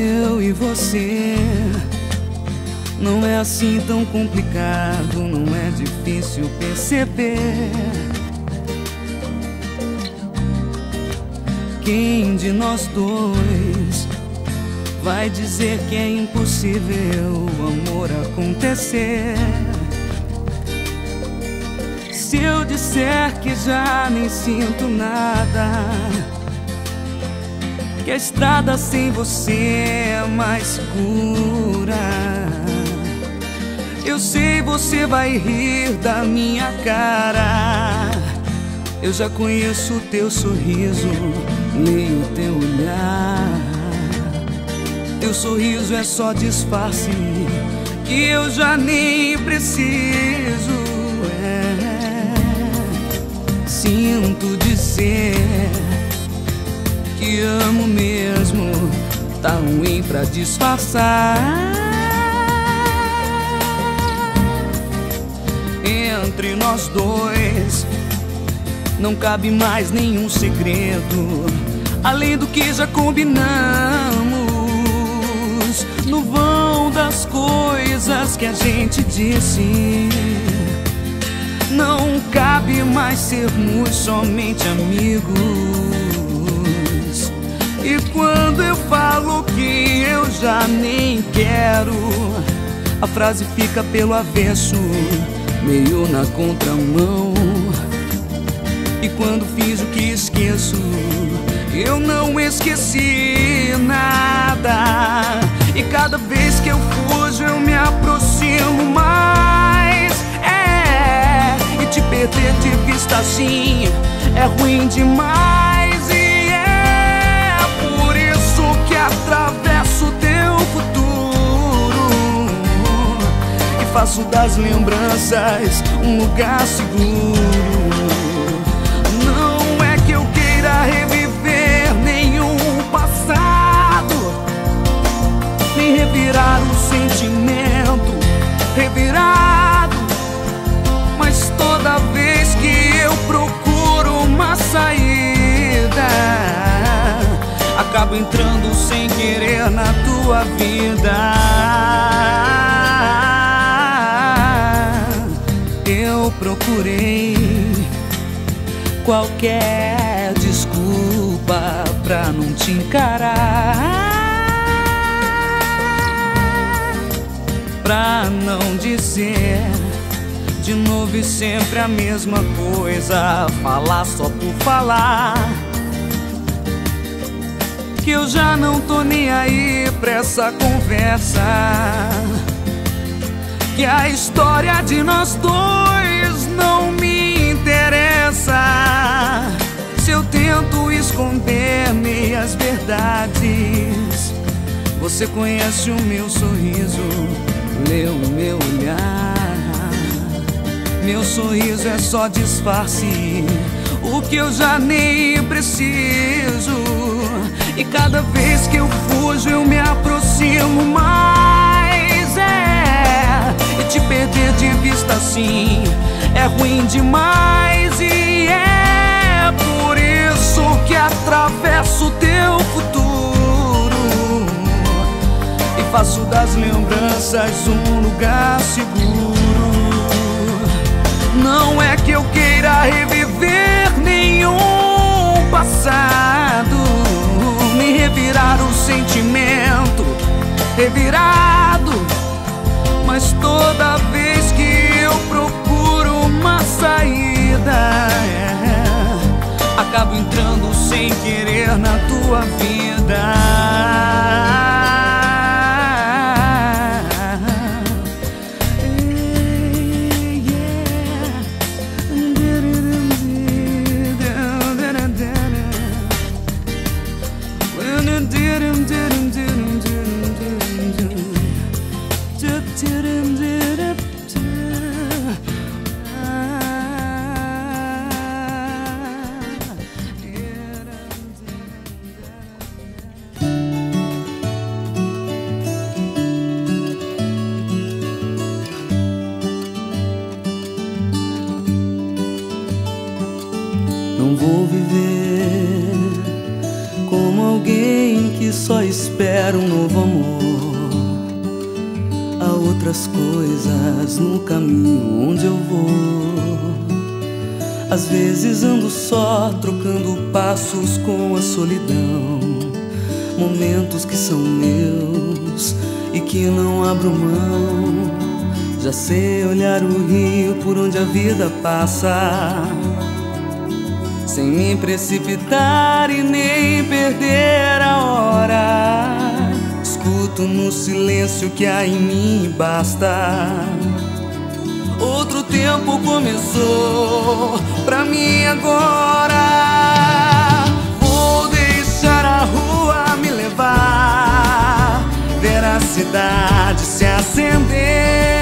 Eu e você não é assim tão complicado, não é difícil perceber. Quem de nós dois vai dizer que é impossível o amor acontecer? Se eu disser que já nem sinto nada, que a estrada sem você é mais escura. Eu sei você vai rir da minha cara. Eu já conheço o teu sorriso, leio o teu olhar. Teu sorriso é só disfarce que eu já nem preciso. sinto dizer que amo mesmo, tá ruim pra disfarçar. Entre nós dois não cabe mais nenhum segredo, além do que já combinamos no vão das coisas que a gente disse. Não cabe mais sermos somente amigos. E quando eu falo que eu já nem quero, a frase fica pelo avesso, meio na contramão. E quando fiz o que esqueço, eu não esqueci nada. E cada vez que eu fujo, eu me aproximo mais te perder de vista assim é ruim demais atravesso teu futuro e faço das lembranças um lugar seguro. Não é que eu queira reviver nenhum passado, nem revirar o sentimento, revirar toda vez que eu procuro uma saída, acabo entrando sem querer na tua vida. Eu procurei qualquer desculpa pra não te encarar. Pra não dizer de novo e sempre a mesma coisa. Falar só por falar. Que eu já não tô nem aí pra essa conversa. Que a história de nós dois não me interessa. Se eu tento esconder meias verdades, você conhece o meu sorriso, leu o meu olhar. Meu sorriso é só disfarce, o que eu já nem preciso. E cada vez que eu fujo, eu me aproximo mais. É, e te perder de vista assim é ruim demais. E é por isso que atravesso teu futuro e faço das lembranças um lugar seguro. Não é que eu queira reviver nenhum passado, revirar o sentimento revirado. Mas toda vez que eu procuro uma saída, é, acabo entrando sem querer na tua vida. Espera um novo amor. Há outras coisas no caminho onde eu vou. Às vezes ando só, trocando passos com a solidão. Momentos que são meus e que não abro mão. Já sei olhar o rio por onde a vida passa sem me precipitar e nem perder a hora. Escuto no silêncio que há em mim basta. Outro tempo começou pra mim agora. Vou deixar a rua me levar, ver a cidade se acender.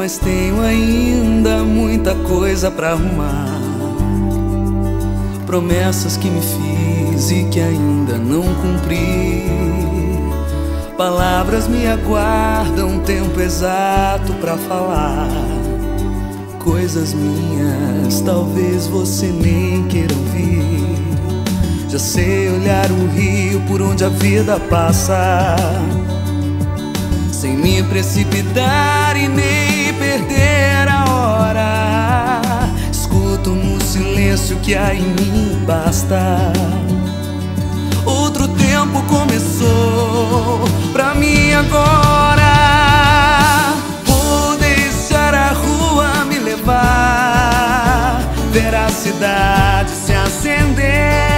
Mas tenho ainda muita coisa para arrumar. Promessas que me fiz e que ainda não cumpri. Palavras me aguardam tempo exato para falar. Coisas minhas, talvez você nem queira ouvir. Já sei olhar o rio por onde a vida passa, sem me precipitar e nem silêncio que há em mim basta. Outro tempo começou pra mim agora. Vou deixar a rua me levar, ver a cidade se acender.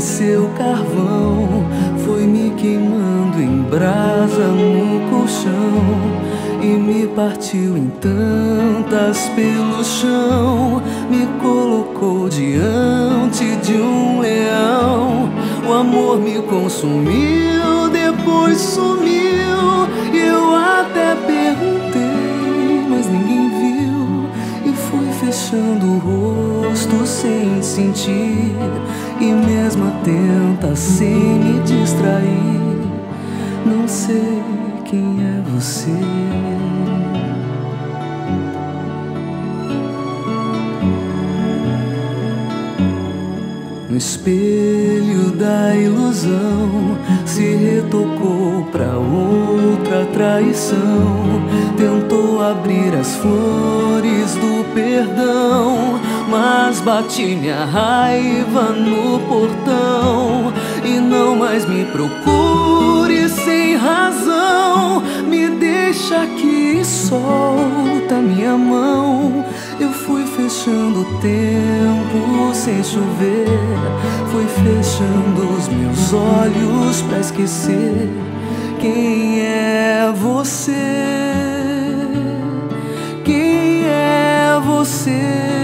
Seu carvão foi me queimando em brasa no colchão e me partiu em tantas pelo chão, me colocou diante de um leão. O amor me consumiu, depois sumiu. E eu até perguntei, fechando o rosto sem sentir, e mesmo atenta sem me distrair. Não sei quem é você. No espelho da ilusão se retocou pra outra traição. Tentou abrir as flores do perdão, mas bati minha raiva no portão e não mais me procure sem razão. Me deixa aqui solta minha mão. Eu fui fechando o tempo sem chover. Fui fechando os meus olhos pra esquecer quem é você. Quem é você?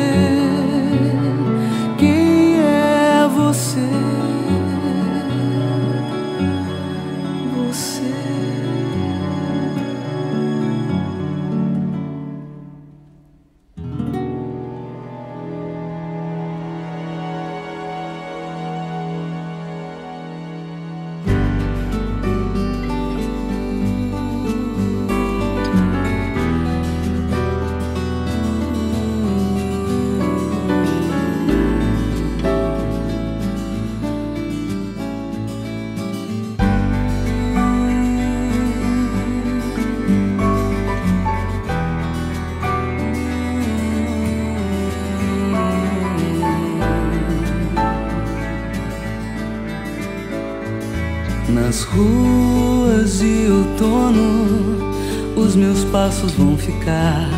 Passos vão ficar.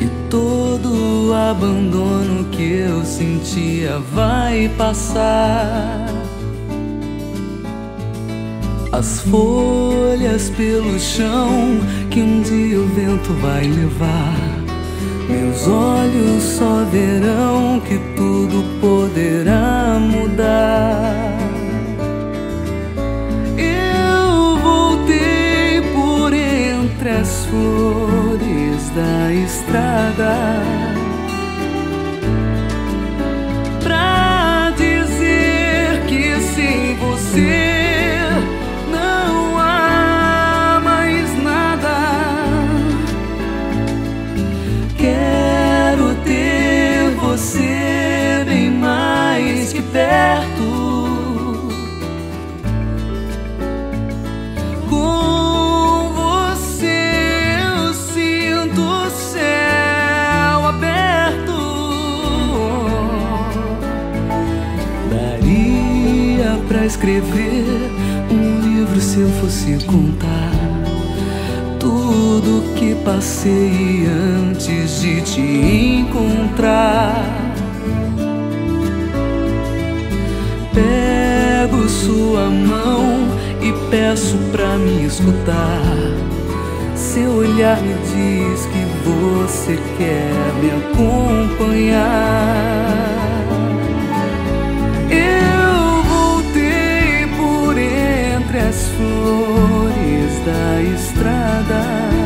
E todo o abandono que eu sentia vai passar. As folhas pelo chão que um dia o vento vai levar. Meus olhos só verão que tudo poderá mudar. Flores da estrada. Pra dizer que sem você escrever um livro se eu fosse contar tudo que passei antes de te encontrar. Pego sua mão e peço pra me escutar. Seu olhar me diz que você quer me acompanhar. Flores da estrada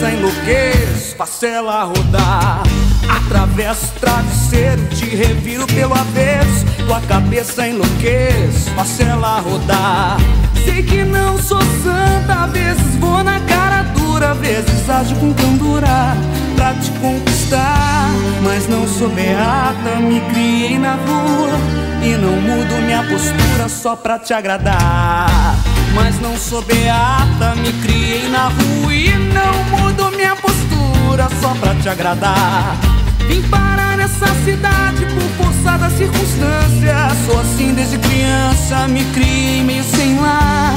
cabeça enlouqueço, faço ela rodar. Atravesso o travesseiro, te reviro pelo avesso. Tua cabeça enlouqueço, faço ela rodar. Sei que não sou santa, às vezes vou na cara dura, às vezes ajo com candura pra te conquistar. Mas não sou beata, me criei na rua e não mudo minha postura só pra te agradar. Mas não sou beata, me criei na rua e não mudo minha postura só pra te agradar. Vim parar nessa cidade por força da circunstância. Sou assim desde criança, me criei meio sem lar.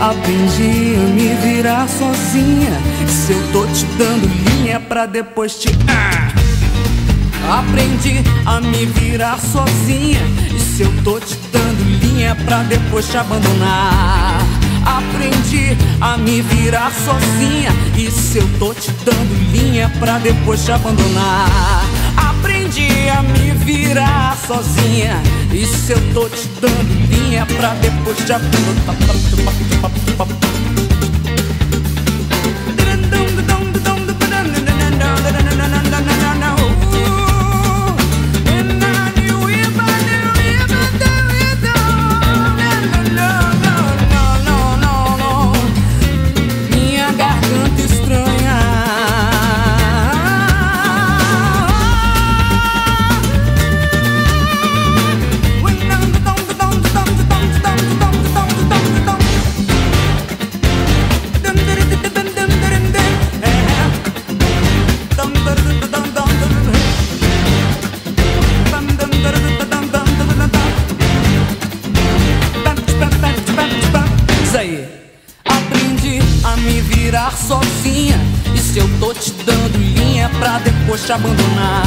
Aprendi a me virar sozinha. Se eu tô te dando linha pra depois te. Ah! Aprendi a me virar sozinha. E se eu tô te dando linha pra depois te abandonar? Aprendi a me virar sozinha. E se eu tô te dando linha pra depois te abandonar? Aprendi a me virar sozinha. E se eu tô te dando linha pra depois te abandonar? Te abandonar?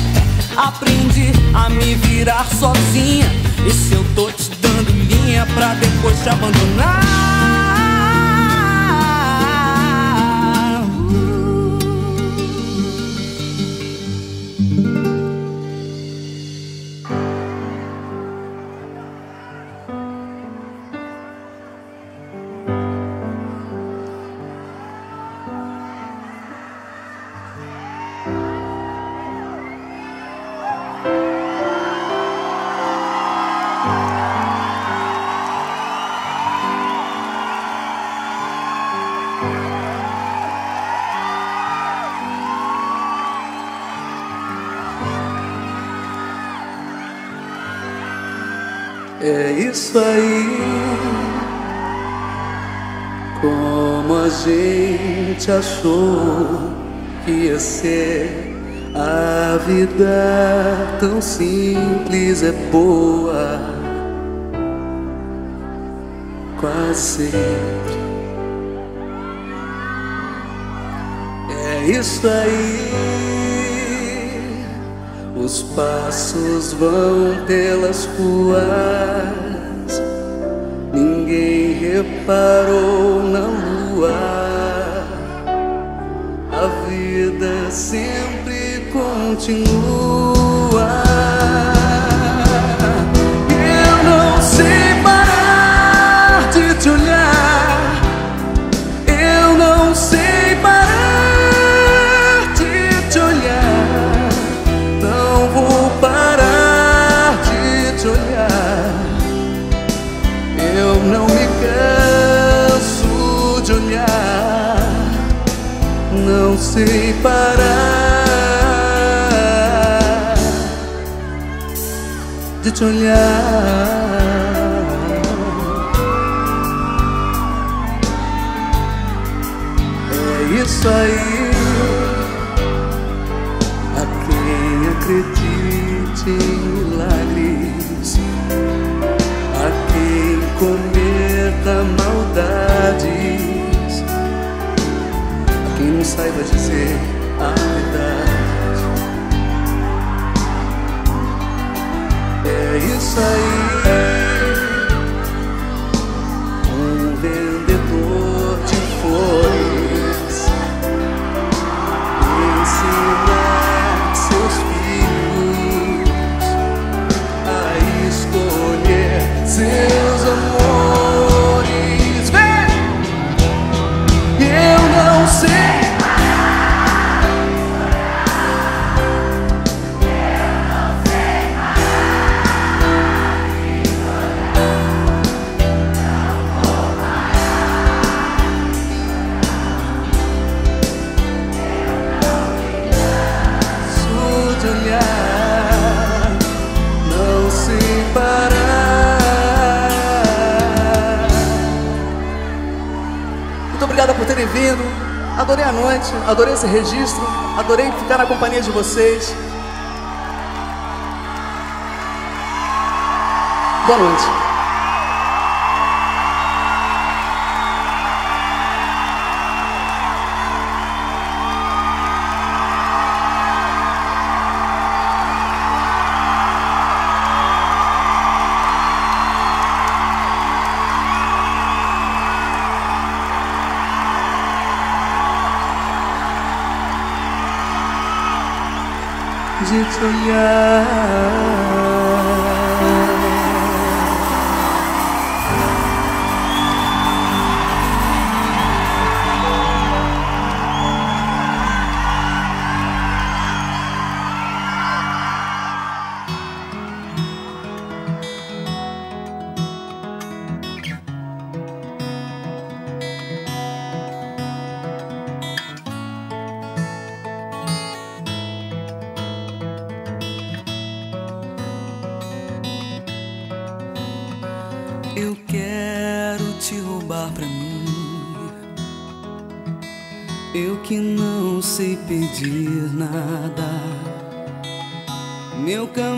Aprendi a me virar sozinha. E se eu tô te dando linha pra depois te abandonar? Gente achou que ia ser a vida tão simples é boa. Quase sempre. É isso aí. Os passos vão pelas ruas, ninguém reparou na lua. Sempre continua. Parar de te olhar. É Adorei a noite, adorei esse registro, adorei ficar na companhia de vocês. Boa noite.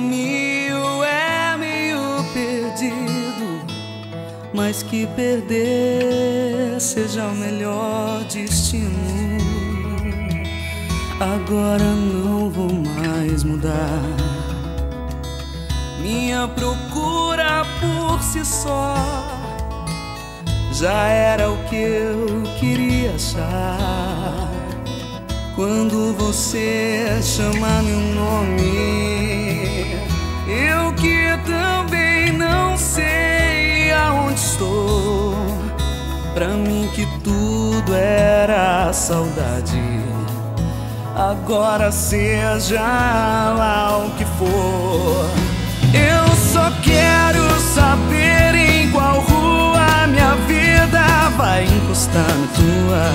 Caminho é meio perdido, mas que perder seja o melhor destino. Agora não vou mais mudar. Minha procura por si só já era o que eu queria achar. Quando você chama meu nome, eu que também não sei aonde estou. Pra mim que tudo era saudade. Agora seja lá o que for. Eu só quero saber em qual rua minha vida vai encostar na tua.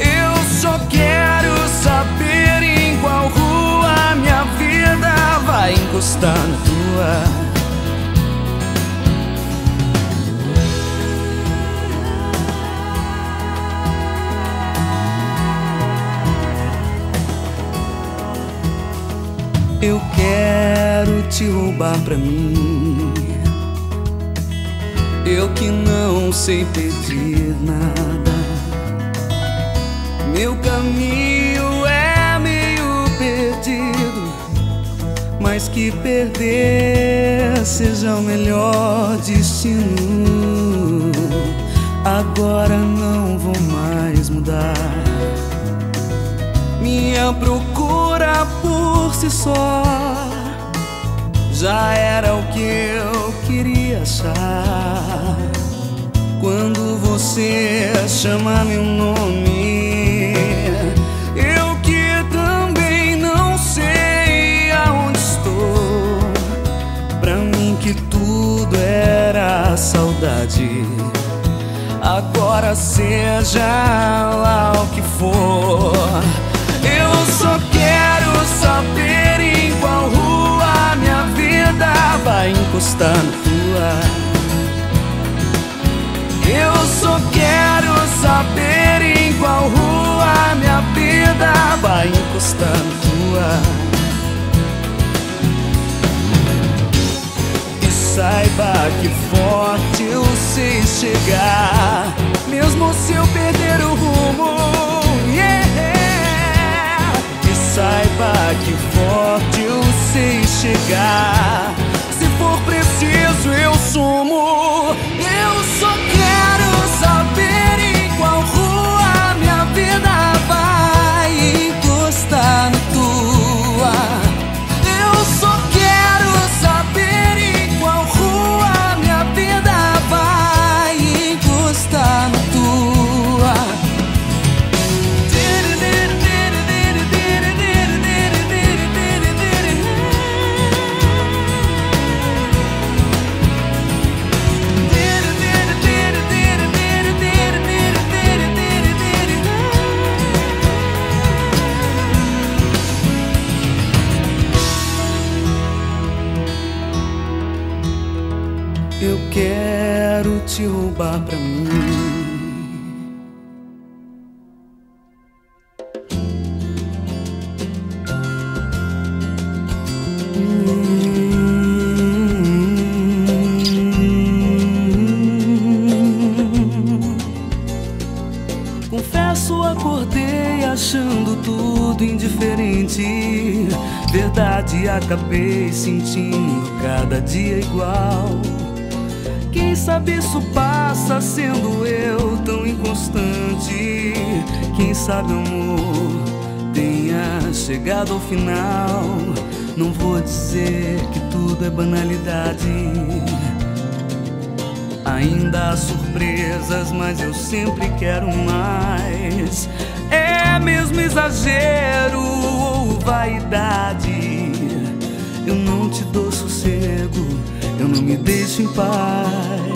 Eu só quero saber em qual minha vida vai encostar na tua. Eu quero te roubar pra mim. Eu que não sei pedir nada. Meu caminho mas que perder seja o melhor destino. Agora não vou mais mudar. Minha procura por si só já era o que eu queria achar. Quando você chama meu nome, era saudade. Agora seja lá o que for. Eu só quero saber em qual rua minha vida vai encostar na tua. Eu só quero saber em qual rua minha vida vai encostar na tua. Saiba que forte eu sei chegar, mesmo se eu perder o rumo. Yeah. E saiba que forte eu sei chegar, se for preciso eu sumo. Eu só te roubar pra mim. Isso passa sendo eu tão inconstante. Quem sabe, amor, tenha chegado ao final. Não vou dizer que tudo é banalidade. Ainda há surpresas, mas eu sempre quero mais. É mesmo exagero ou vaidade? Eu não te dou sossego, eu não me deixo em paz.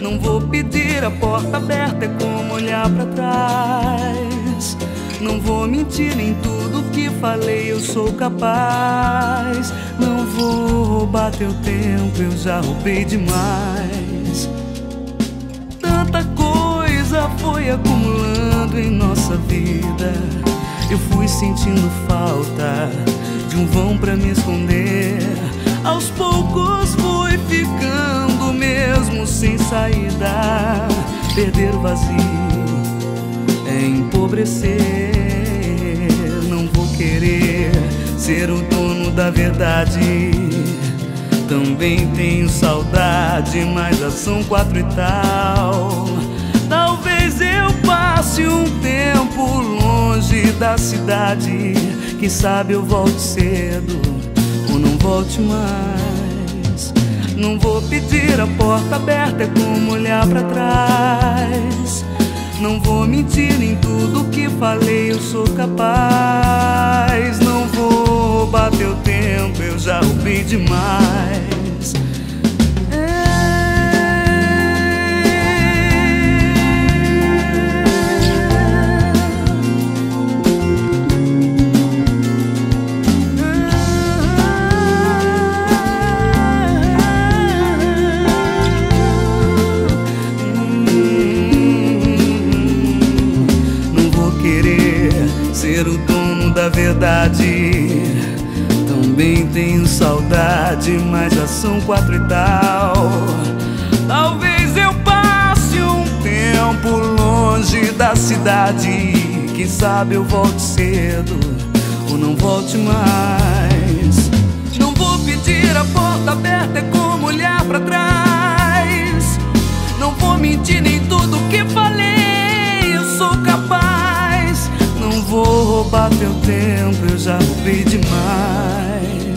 Não vou pedir a porta aberta, é como olhar pra trás. Não vou mentir em tudo que falei, eu sou capaz. Não vou roubar teu tempo, eu já roubei demais. Tanta coisa foi acumulando em nossa vida. Eu fui sentindo falta de um vão pra me esconder. Aos poucos fui ficando sem saída. Perder o vazio é empobrecer. Não vou querer ser o dono da verdade. Também tenho saudade, mas já são quatro e tal. Talvez eu passe um tempo longe da cidade. Quem sabe eu volte cedo ou não volte mais. Não vou pedir a porta aberta, é como olhar pra trás. Não vou mentir em tudo que falei, eu sou capaz. Não vou roubar teu tempo, eu já roubei demais. Verdade. Também tenho saudade, mas já são quatro e tal. Talvez eu passe um tempo longe da cidade. Quem sabe eu volte cedo ou não volte mais. Não vou pedir a porta aberta, é como olhar pra trás. Não vou mentir nem tudo que falei, vou roubar teu tempo, eu já roubei demais.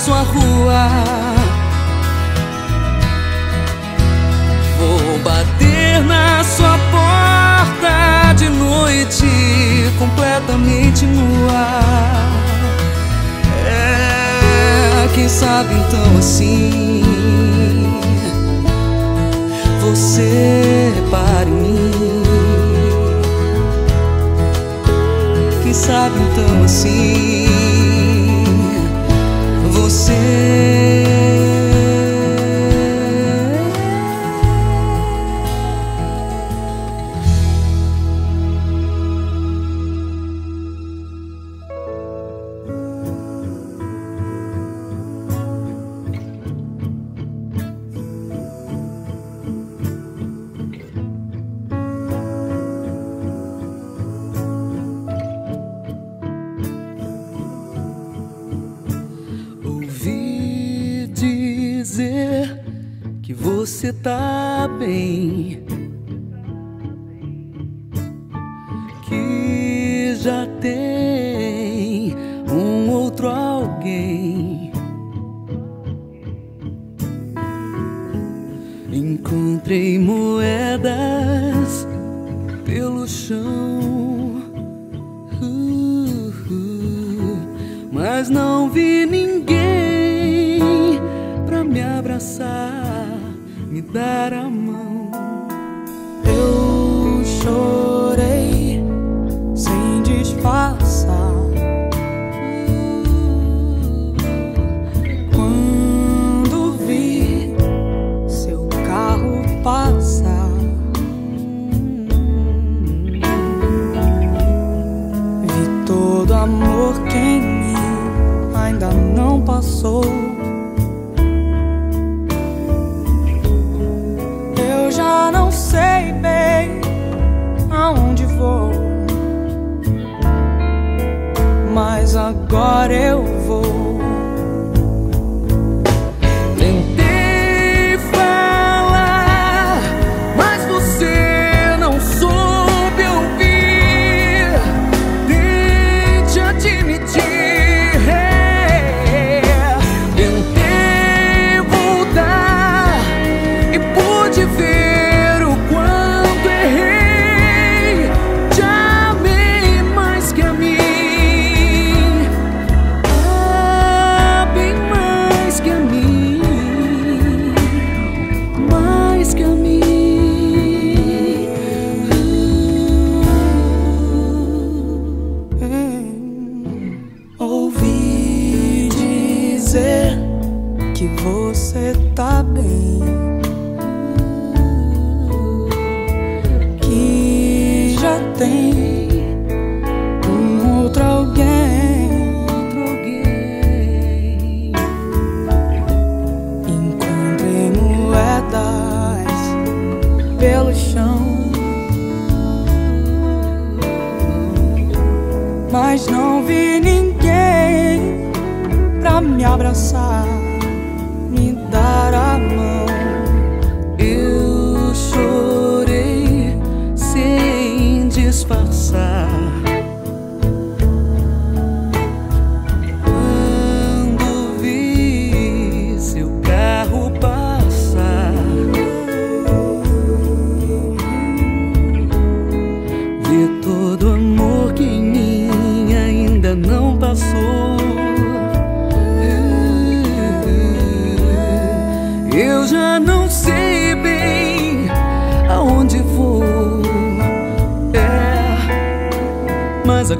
sua rua. Vou bater na sua porta de noite, completamente nua. É, quem sabe então assim você para mim. Quem sabe então assim. sin. mas não vi ninguém pra me abraçar, me dar a mão.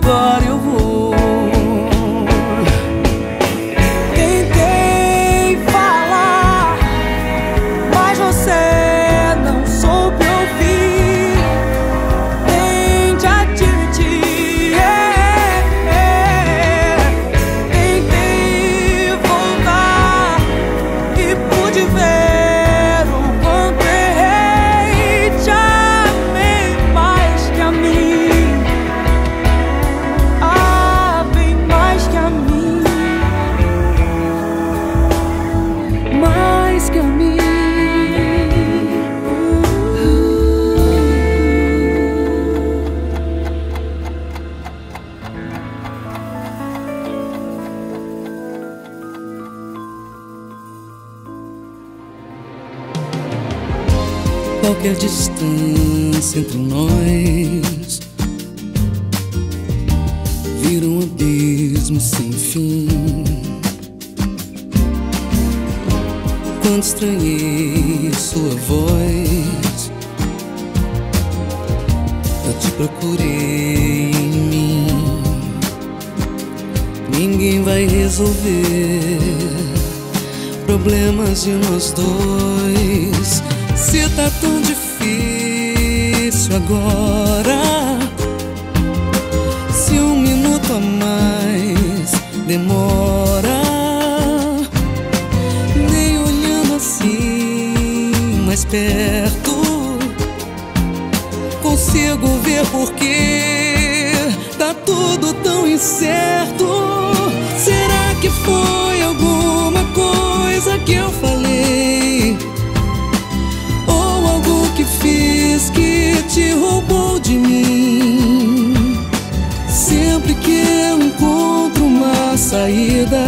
but resolver problemas de nós dois. Se tá tão difícil agora, se um minuto a mais demora, nem olhando assim mais perto, consigo ver porque tá tudo tão incerto que foi alguma coisa que eu falei ou algo que fiz que te roubou de mim. Sempre que eu encontro uma saída,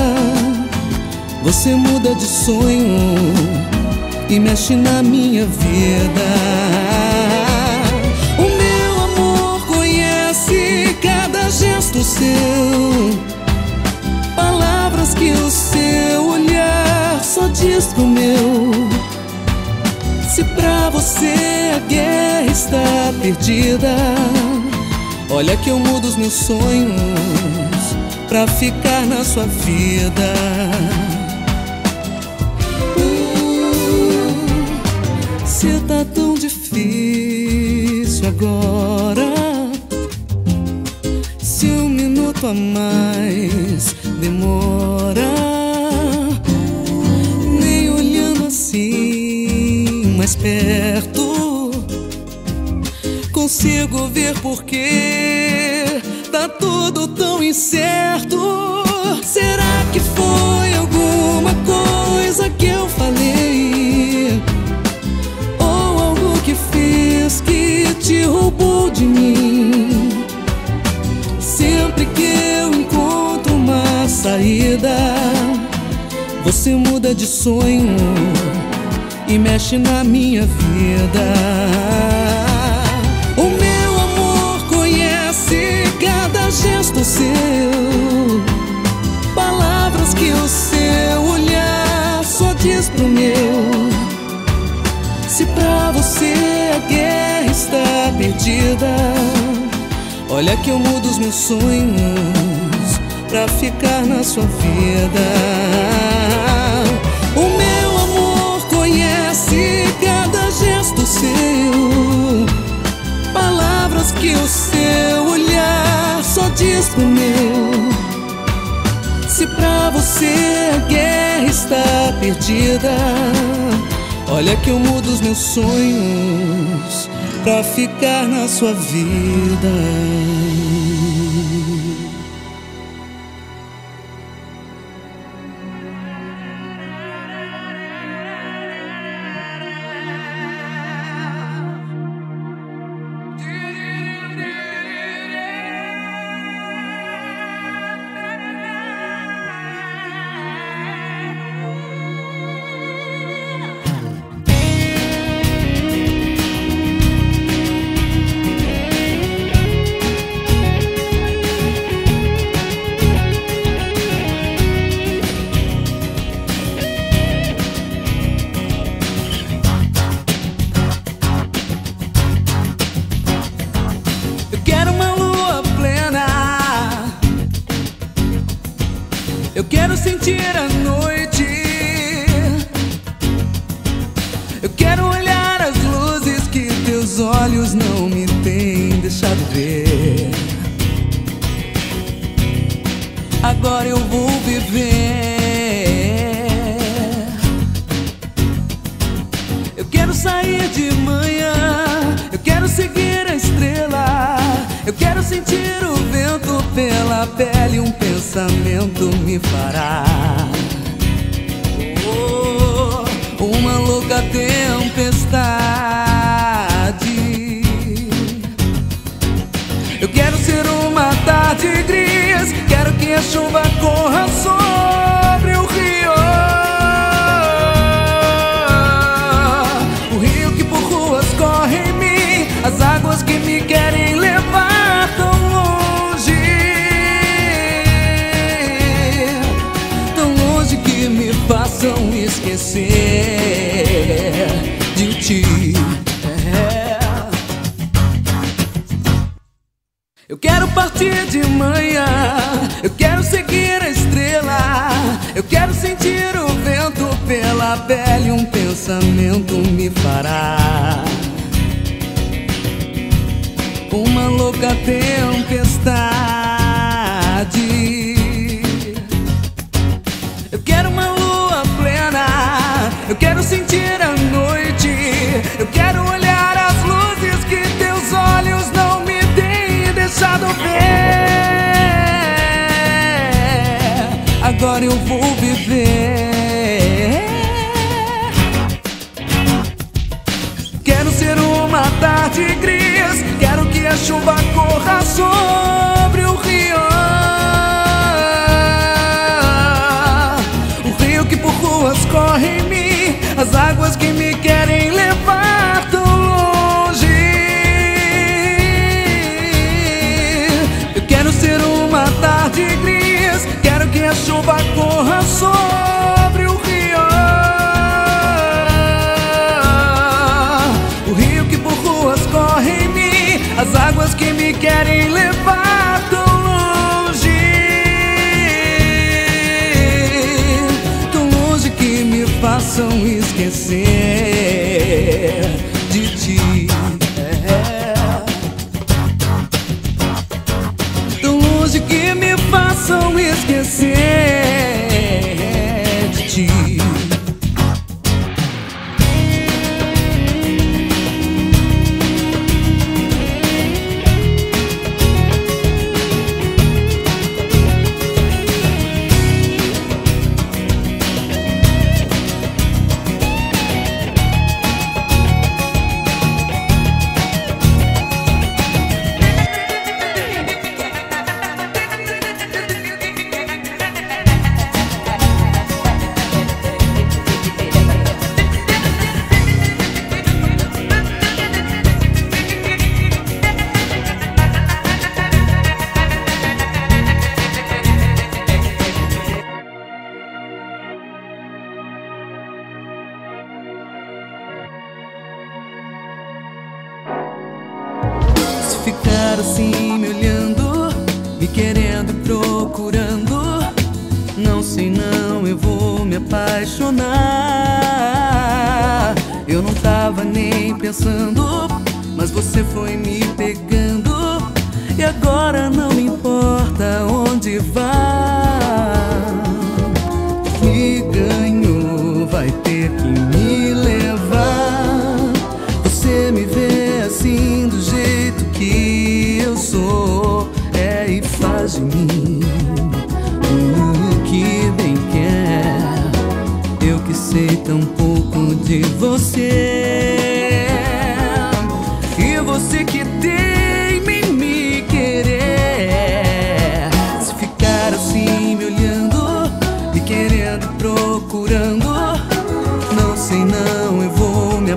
você muda de sonho e mexe na minha vida. O meu amor conhece cada gesto seu. só diz meu. Se pra você a guerra está perdida Olha que eu mudo os meus sonhos Pra ficar na sua vida. Uh, se tá tão difícil agora Se um minuto a mais demora perto, consigo ver porque tá tudo tão incerto. Será que foi alguma coisa que eu falei? Ou algo que fiz que te roubou de mim? Sempre que eu encontro uma saída, você muda de sonho e mexe na minha vida. O meu amor conhece cada gesto seu, palavras que o seu olhar só diz pro meu. Se pra você a guerra está perdida, olha que eu mudo os meus sonhos pra ficar na sua vida. Seu, palavras que o seu olhar só diz pro meu. Se pra você a guerra está perdida, olha que eu mudo os meus sonhos pra ficar na sua vida. esquecer de ti. Eu quero partir de manhã, eu quero seguir a estrela, eu quero sentir o vento pela pele, um pensamento me fará. Uma louca tempestade. a chuva corra sobre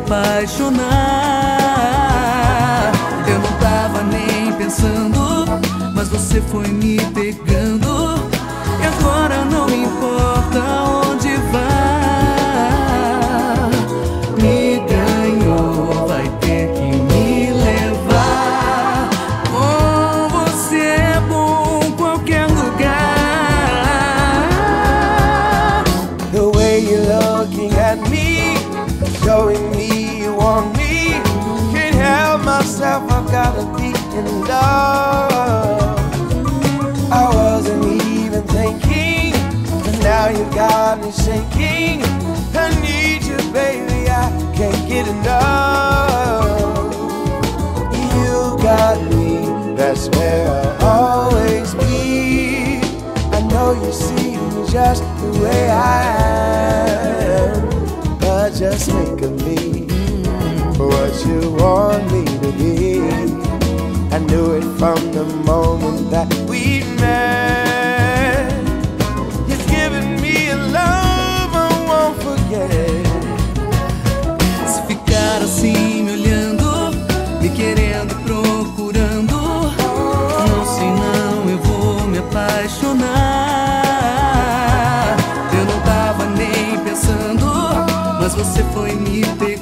apaixonar. Eu não tava nem pensando, mas você foi me pegando. Where I'll always be. I know you see me just the way I am, but just think of me For what you want me to be. I knew it from the moment that we met. Você foi me pegando.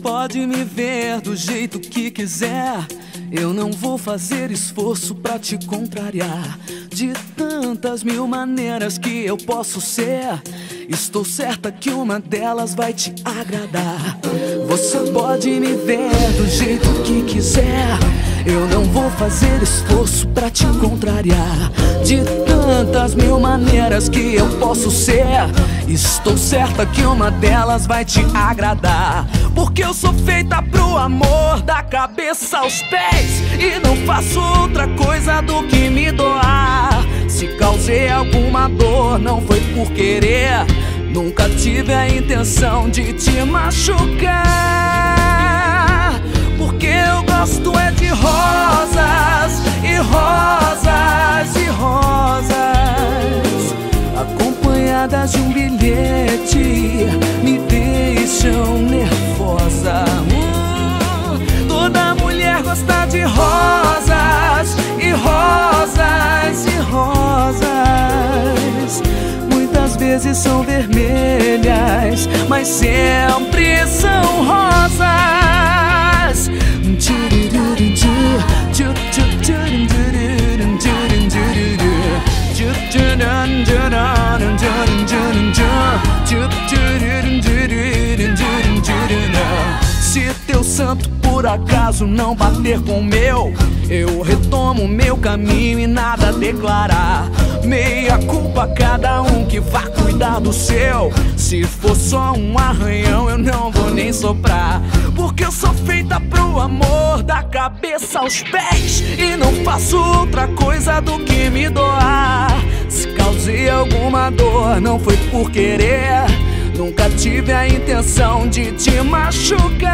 Pode me ver do jeito que quiser. Eu não vou fazer esforço pra te contrariar. De tantas mil maneiras que eu posso ser, estou certa que uma delas vai te agradar. Você pode me ver do jeito que quiser. Eu não vou fazer esforço pra te contrariar. De tantas mil maneiras que eu posso ser, estou certa que uma delas vai te agradar. Porque eu sou feita pro amor, da cabeça aos pés. E não faço outra coisa do que me doar. Se causei alguma dor, não foi por querer. Nunca tive a intenção de te machucar. Porque eu gosto é de rosas e rosas e rosas acompanhadas de um bilhete vermelhas, mas sempre são rosas. Se teu santo por acaso não bater com o meu, eu retomo meu caminho e nada declarar. Meia culpa cada um que vá cuidar do seu. Se for só um arranhão, eu não vou nem soprar. Porque eu sou feita pro amor, da cabeça aos pés. E não faço outra coisa do que me doar. Se causei alguma dor, não foi por querer. Nunca tive a intenção de te machucar.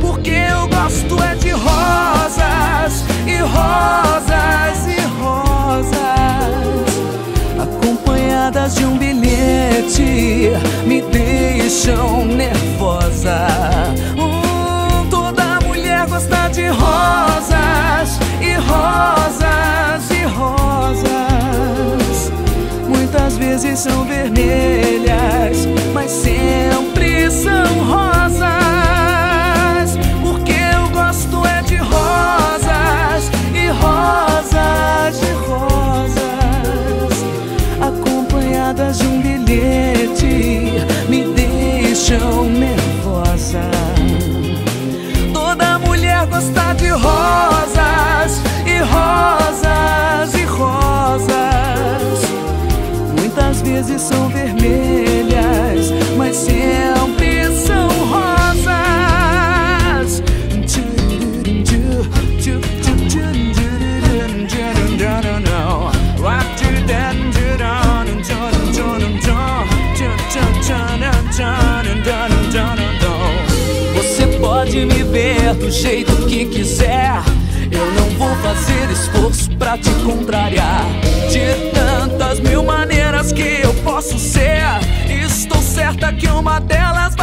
Porque eu gosto é de rosas e rosas rosas. Acompanhadas de um bilhete, me deixam nervosa. Hum, toda mulher gosta de rosas e rosas e rosas. Muitas vezes são vermelhas, mas sempre são rosas. Porque eu gosto é de rosas rosas e rosas. Acompanhadas de um bilhete, me deixam nervosa. Toda mulher gosta de rosas e rosas e rosas. Muitas vezes são vermelhas, mas sempre do jeito que quiser. Eu não vou fazer esforço pra te contrariar. De tantas mil maneiras que eu posso ser, estou certa que uma delas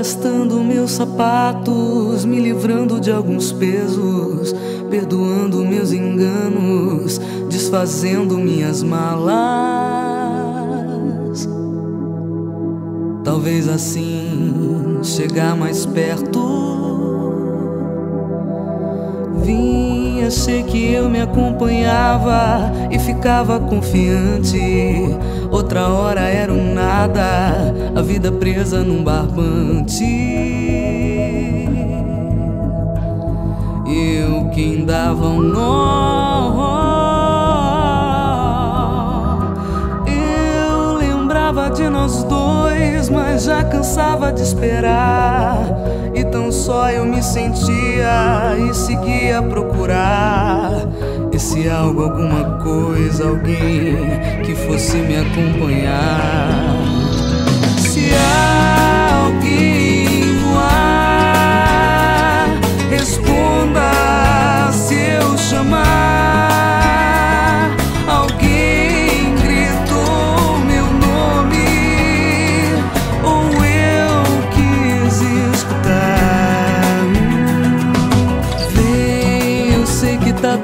gastando meus sapatos, me livrando de alguns pesos, perdoando meus enganos, desfazendo minhas malas. Talvez assim chegar mais perto. Vim, achei que eu me acompanhava e ficava confiante. Outra hora era um nada, a vida presa num barbante. Eu quem dava um nó. Eu lembrava de nós dois, mas já cansava de esperar. Só eu me sentia e seguia a procurar. Esse algo, alguma coisa, alguém que fosse me acompanhar.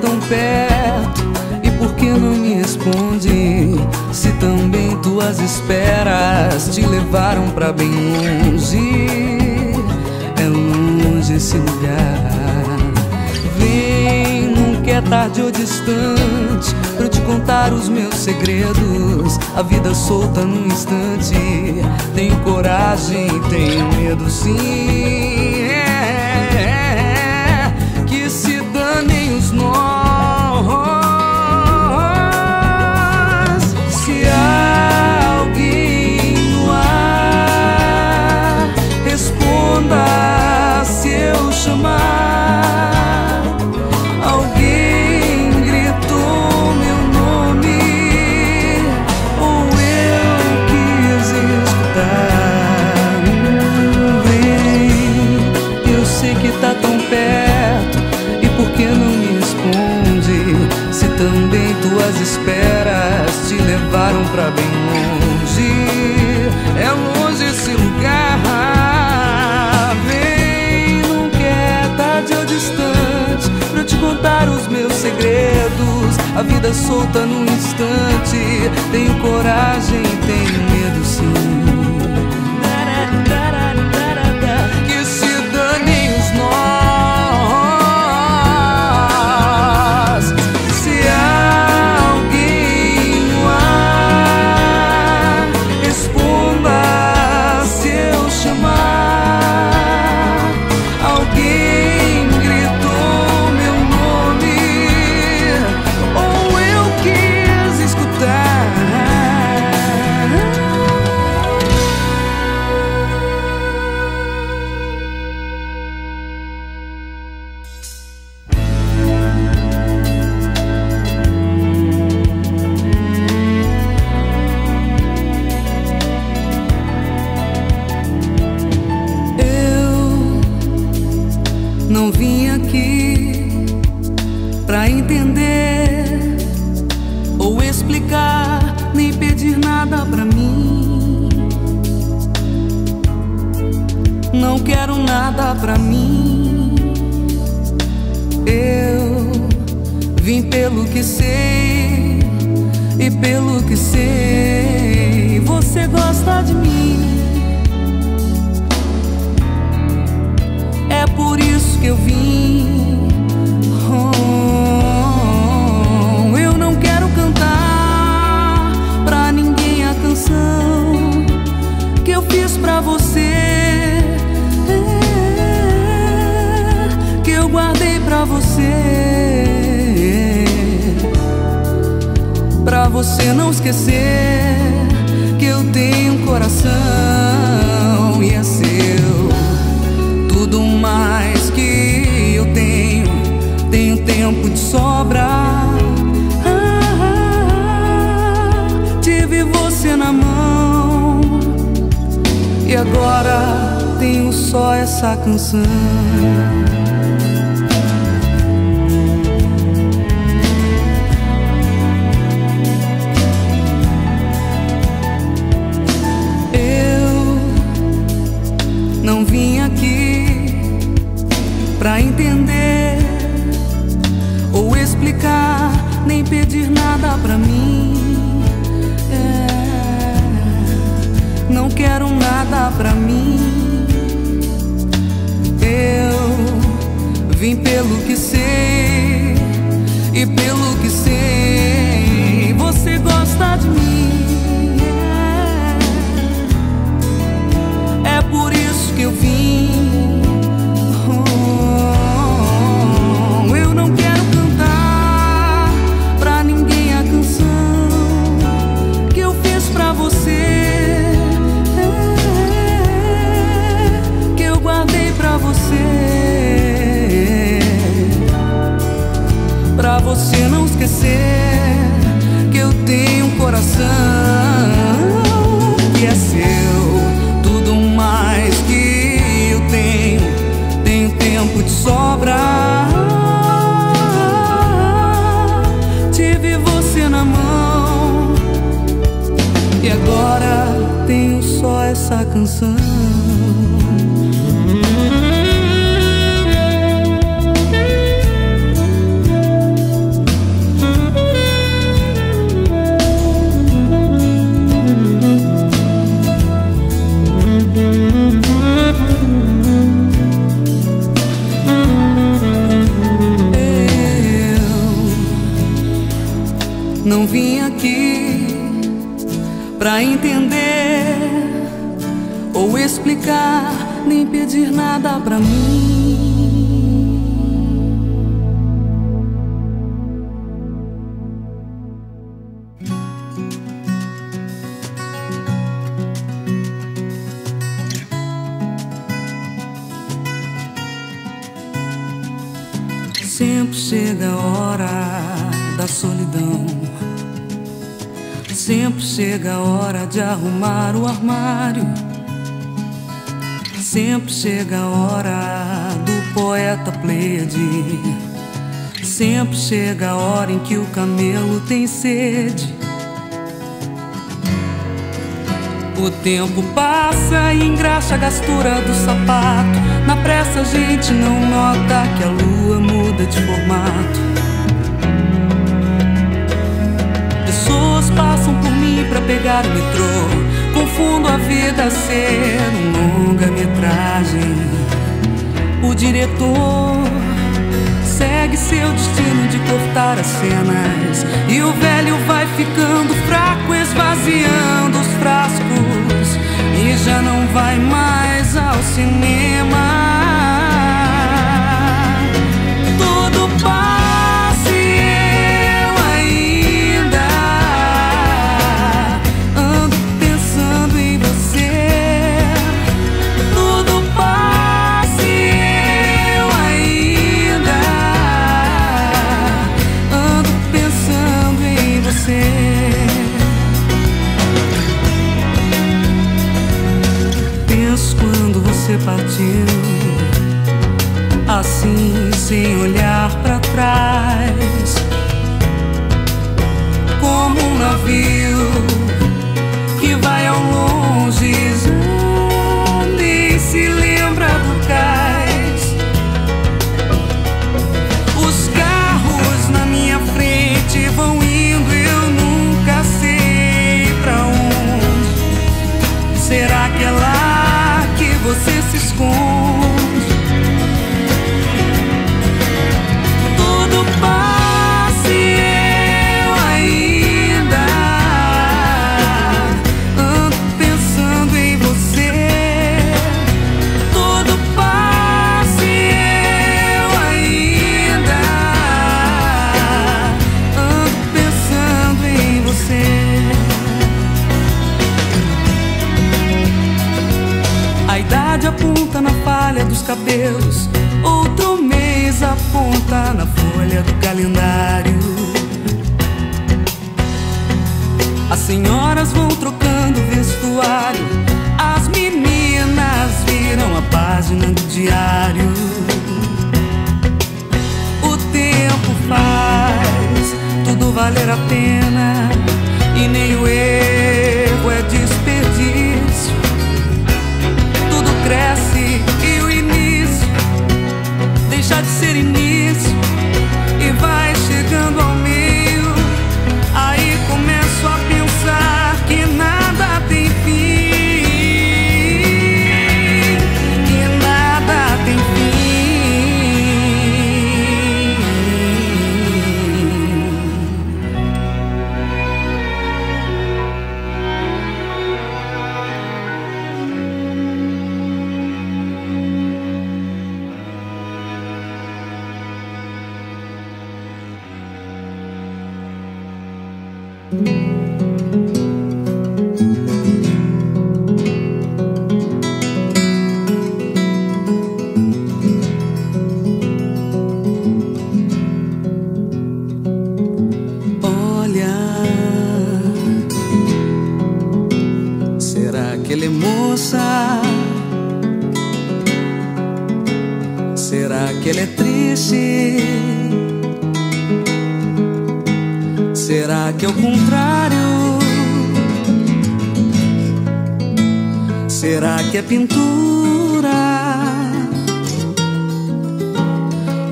Tão perto, e por que não me responde? Se também tuas esperas te levaram pra bem longe, é longe esse lugar. Vem, nunca é tarde ou distante Pra eu te contar os meus segredos. A vida solta num instante. Tenho coragem, tenho medo sim levaram pra bem longe. É longe esse lugar Vem, não quer tarde ou distante Pra te contar os meus segredos. A vida solta num instante Tenho coragem, tenho medo sim esquecer que eu tenho um coração e é seu. Tudo mais que eu tenho, tenho tempo de sobra. Ah, tive você na mão e agora tenho só essa canção. Sede. O tempo passa e engraxa a gastura do sapato. Na pressa a gente não nota que a lua muda de formato. passam por mim pra pegar o metrô. Confundo a vida a ser uma longa-metragem. O diretor segue seu destino de cortar as cenas. E o velho vai ficando fraco, esvaziando os frascos. E já não vai mais ao cinema. Sem olhar valer a pena e nem o erro. pintura.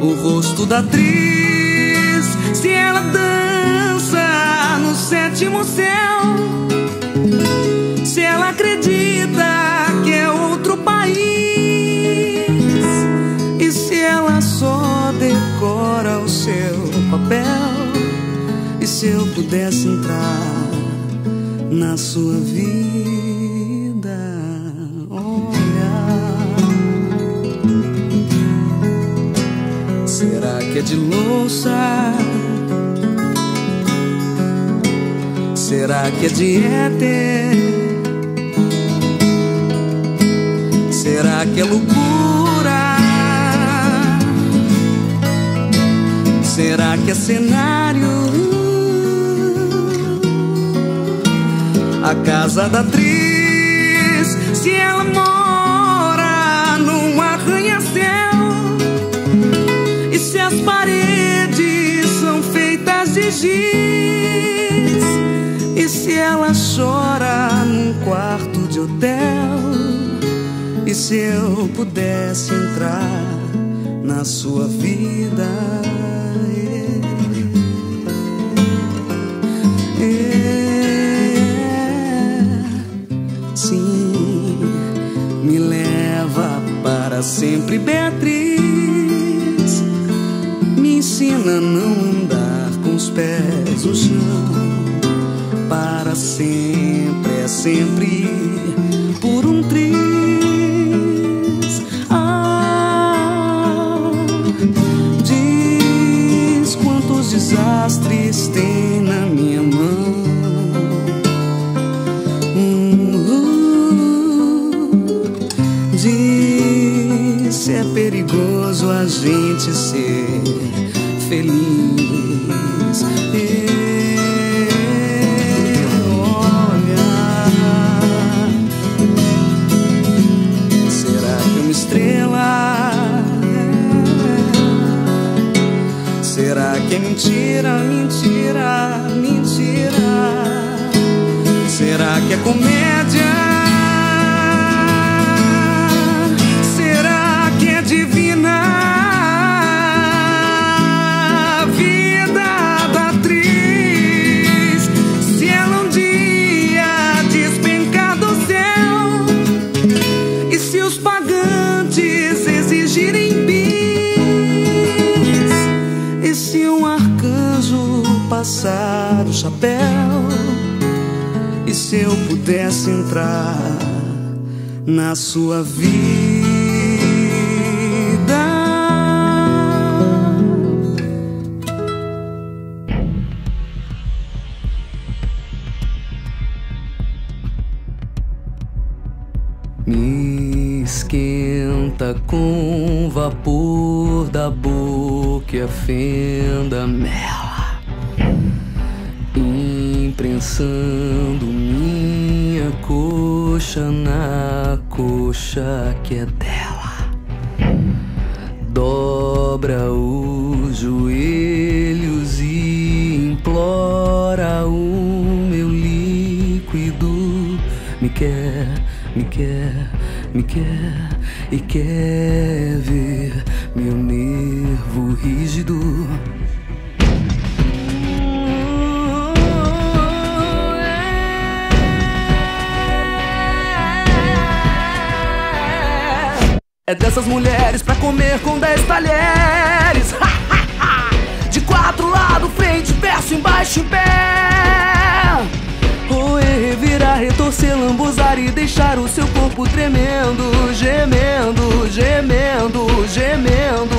O rosto da atriz, se ela dança no sétimo céu, se ela acredita que é outro país, e se ela só decora o seu papel, e se eu pudesse entrar na sua vida. louça. Será que é dieta? Será que é loucura? Será que é cenário? A casa da diz: E se ela chora num quarto de hotel? E se eu pudesse entrar na sua vida? É, é, sim, me leva para sempre, Beatriz. Me ensina a não andar pés o chão. Será pudesse entrar na sua vida. Me esquenta com vapor da boca e a fenda mela, imprensando coxa na coxa que é dela. Dobra os joelhos e implora o meu líquido. Me quer, me quer, me quer e quer ver meu nervo rígido. Talheres. De quatro lados, frente, verso, embaixo, em pé. Roer, revirar, retorcer, lambuzar e deixar o seu corpo tremendo, gemendo, gemendo, gemendo.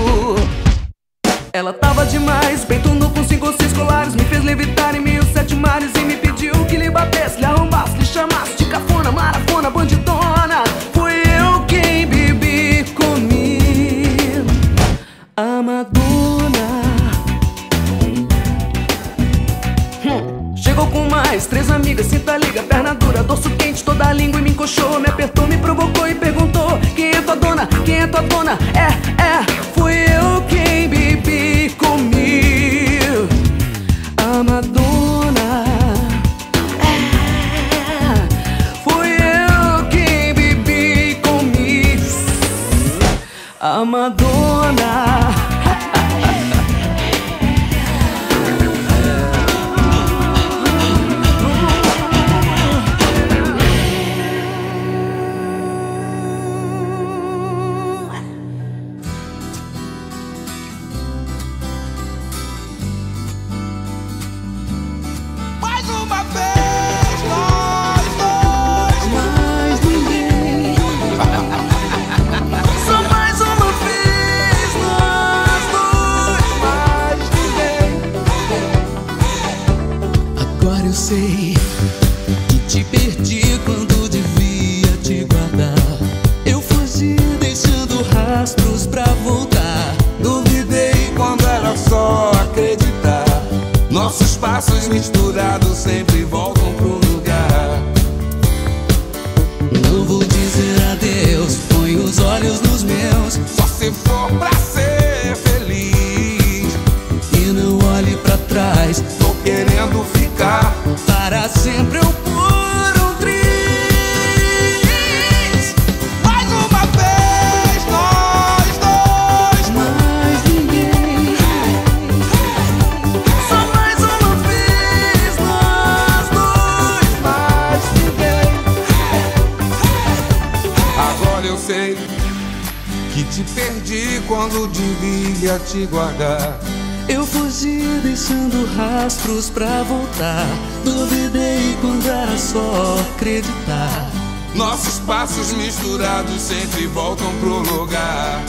Te guardar. Eu fugi deixando rastros pra voltar. Duvidei quando era só acreditar. Nossos passos misturados sempre voltam pro lugar.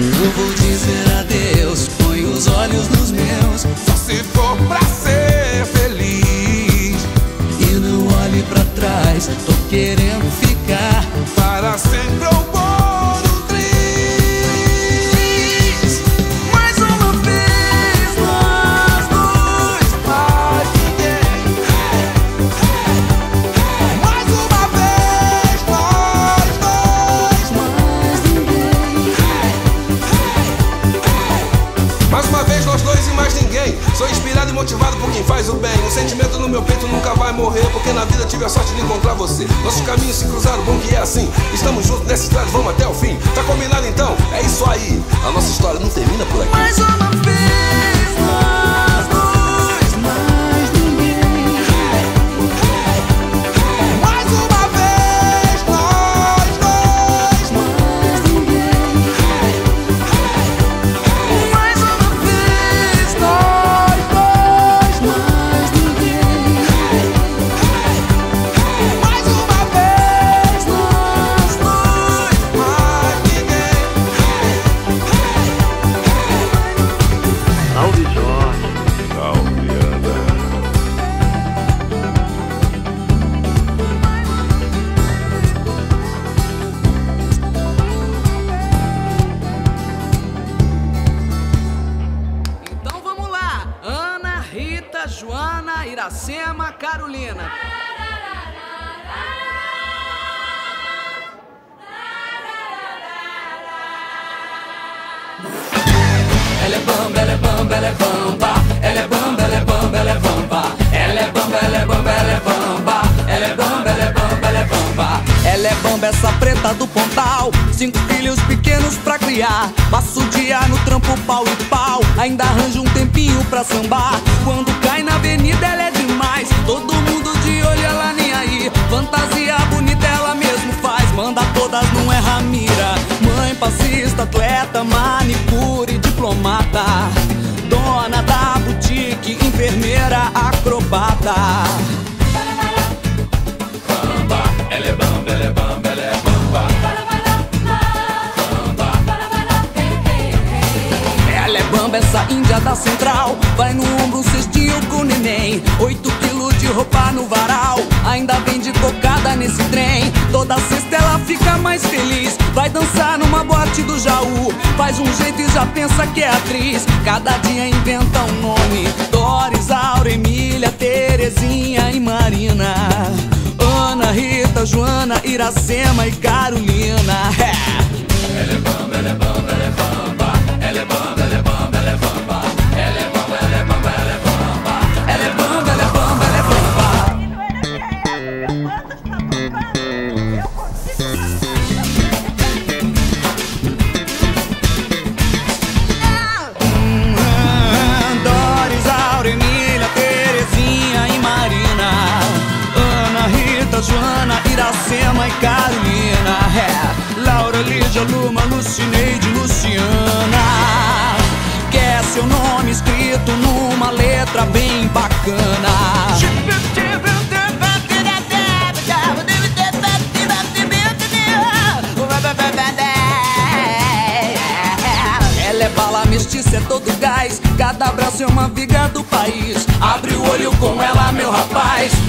Não vou dizer adeus, põe os olhos nos meus. Só se for pra ser feliz. E não olhe pra trás, tô querendo ficar para sempre ou por quem faz o bem. O sentimento no meu peito nunca vai morrer, porque na vida tive a sorte de encontrar você. Nossos caminhos se cruzaram, bom que é assim. Estamos juntos nessa estrada, vamos até o fim. Tá combinado então? É isso aí. A nossa história não termina por aqui. Mais uma vez.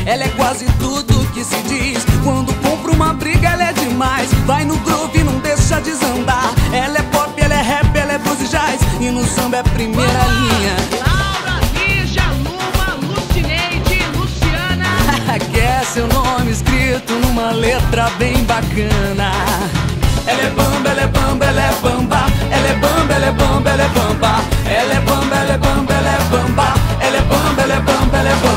Ela é quase tudo que se diz. Quando compra uma briga, ela é demais. Vai no groove, não deixa desandar. Ela é pop, ela é rap, ela é blues e jazz. E no samba é primeira linha. Laura, Lígia, Luma, Lucineide, Luciana. Quer seu nome escrito numa letra bem bacana. Ela é bamba, ela é bamba, ela é bamba. Ela é bamba, ela é bamba, ela é bamba. Ela é bamba, ela é bamba, ela é bamba. Ela é bamba, ela é bamba, ela é bamba.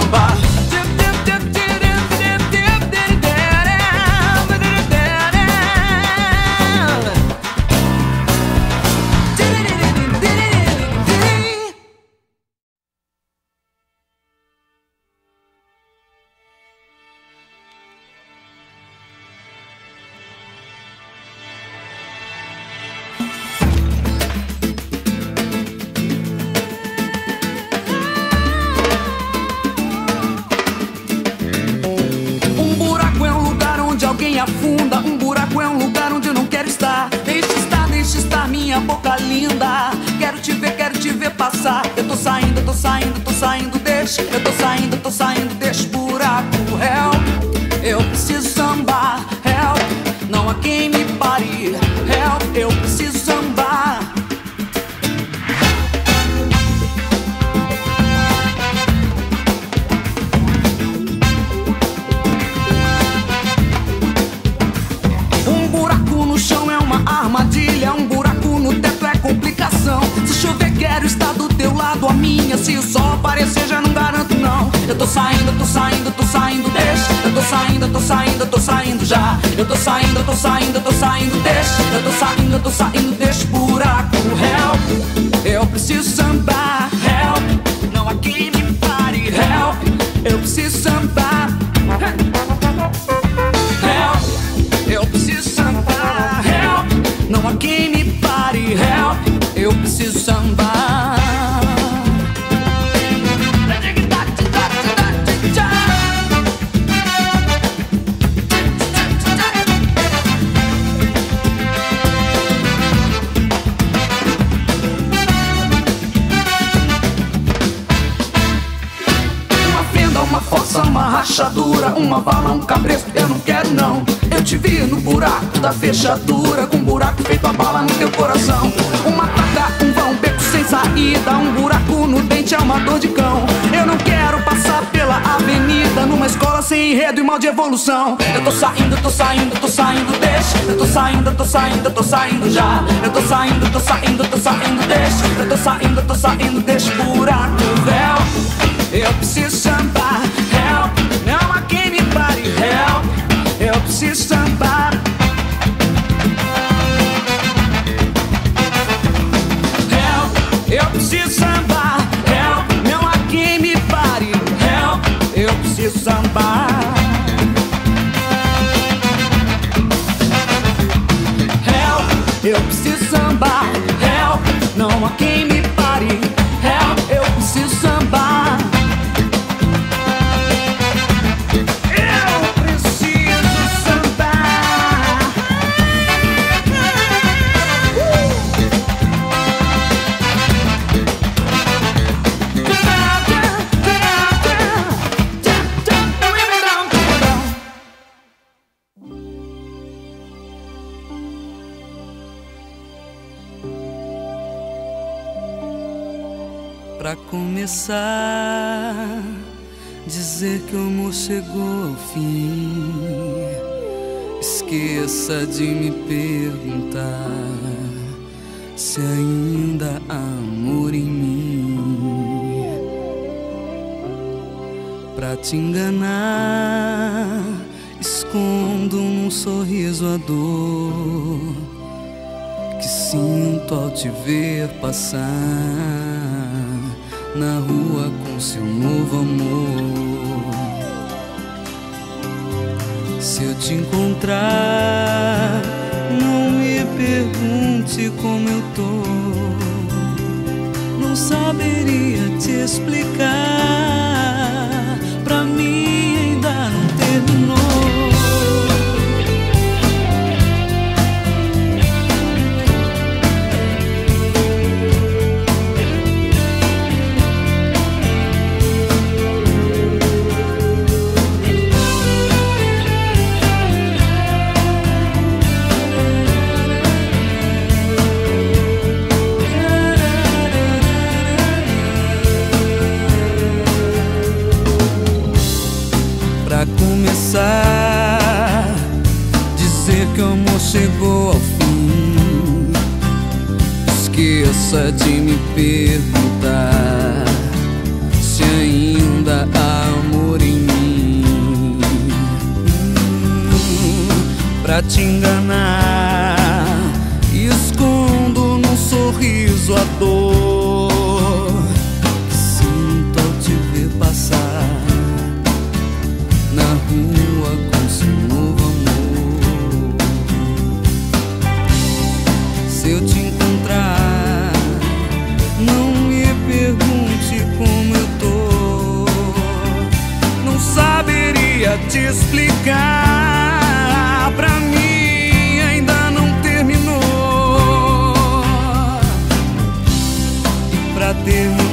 Fechadura, com um buraco feito a bala no teu coração. Uma taca, um vão, beco sem saída, um buraco no dente, é uma dor de cão. Eu não quero passar pela avenida, numa escola sem enredo e mal de evolução. Eu tô saindo, tô saindo, tô saindo, deixa. Eu tô saindo, tô saindo, tô saindo já. Eu tô saindo, tô saindo, tô saindo, deixa. Eu tô saindo, tô saindo, deixa o buraco, véu. Eu preciso sambar, help, não há quem me pare, help. Eu preciso sambar. Preciso sambar, help, não há quem me pare, help. Eu preciso sambar. Help, eu preciso sambar, help, não há quem me começar, dizer que o amor chegou ao fim. Esqueça de me perguntar se ainda há amor em mim. Pra te enganar, escondo num sorriso a dor que sinto ao te ver passar na rua com seu novo amor. Se eu te encontrar, não me pergunte como eu tô. Não saberia te explicar. Esqueça de me perguntar se ainda há amor em mim. Pra te enganar, escondo num sorriso a dor. Te explicar. Pra mim ainda não terminou. Pra terminar,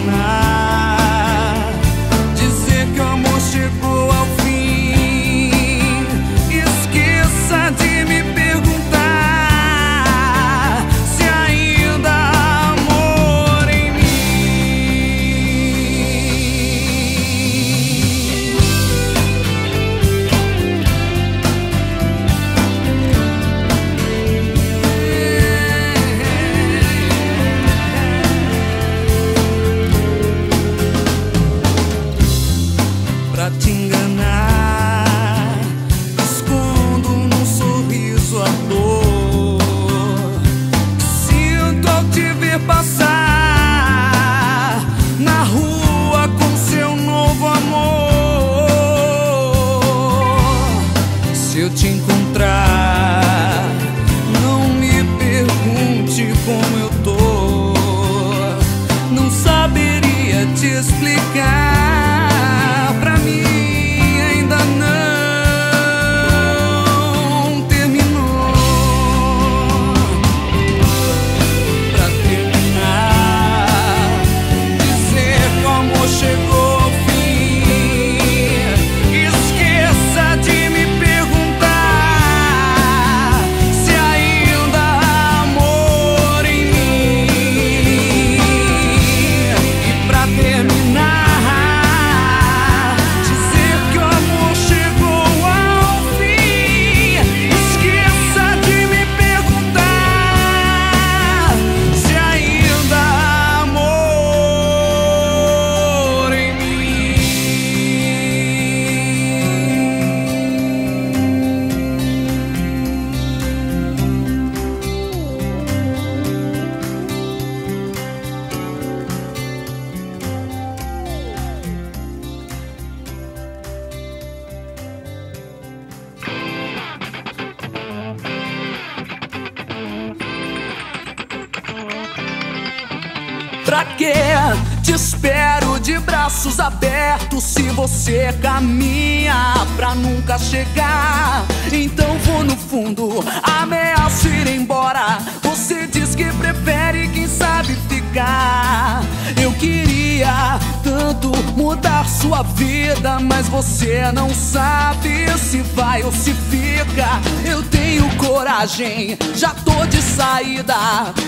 nunca chegar. Então vou no fundo, ameaço ir embora. Você diz que prefere, quem sabe ficar. Eu queria tanto mudar sua vida, mas você não sabe se vai ou se fica. Eu tenho coragem, já tô de saída.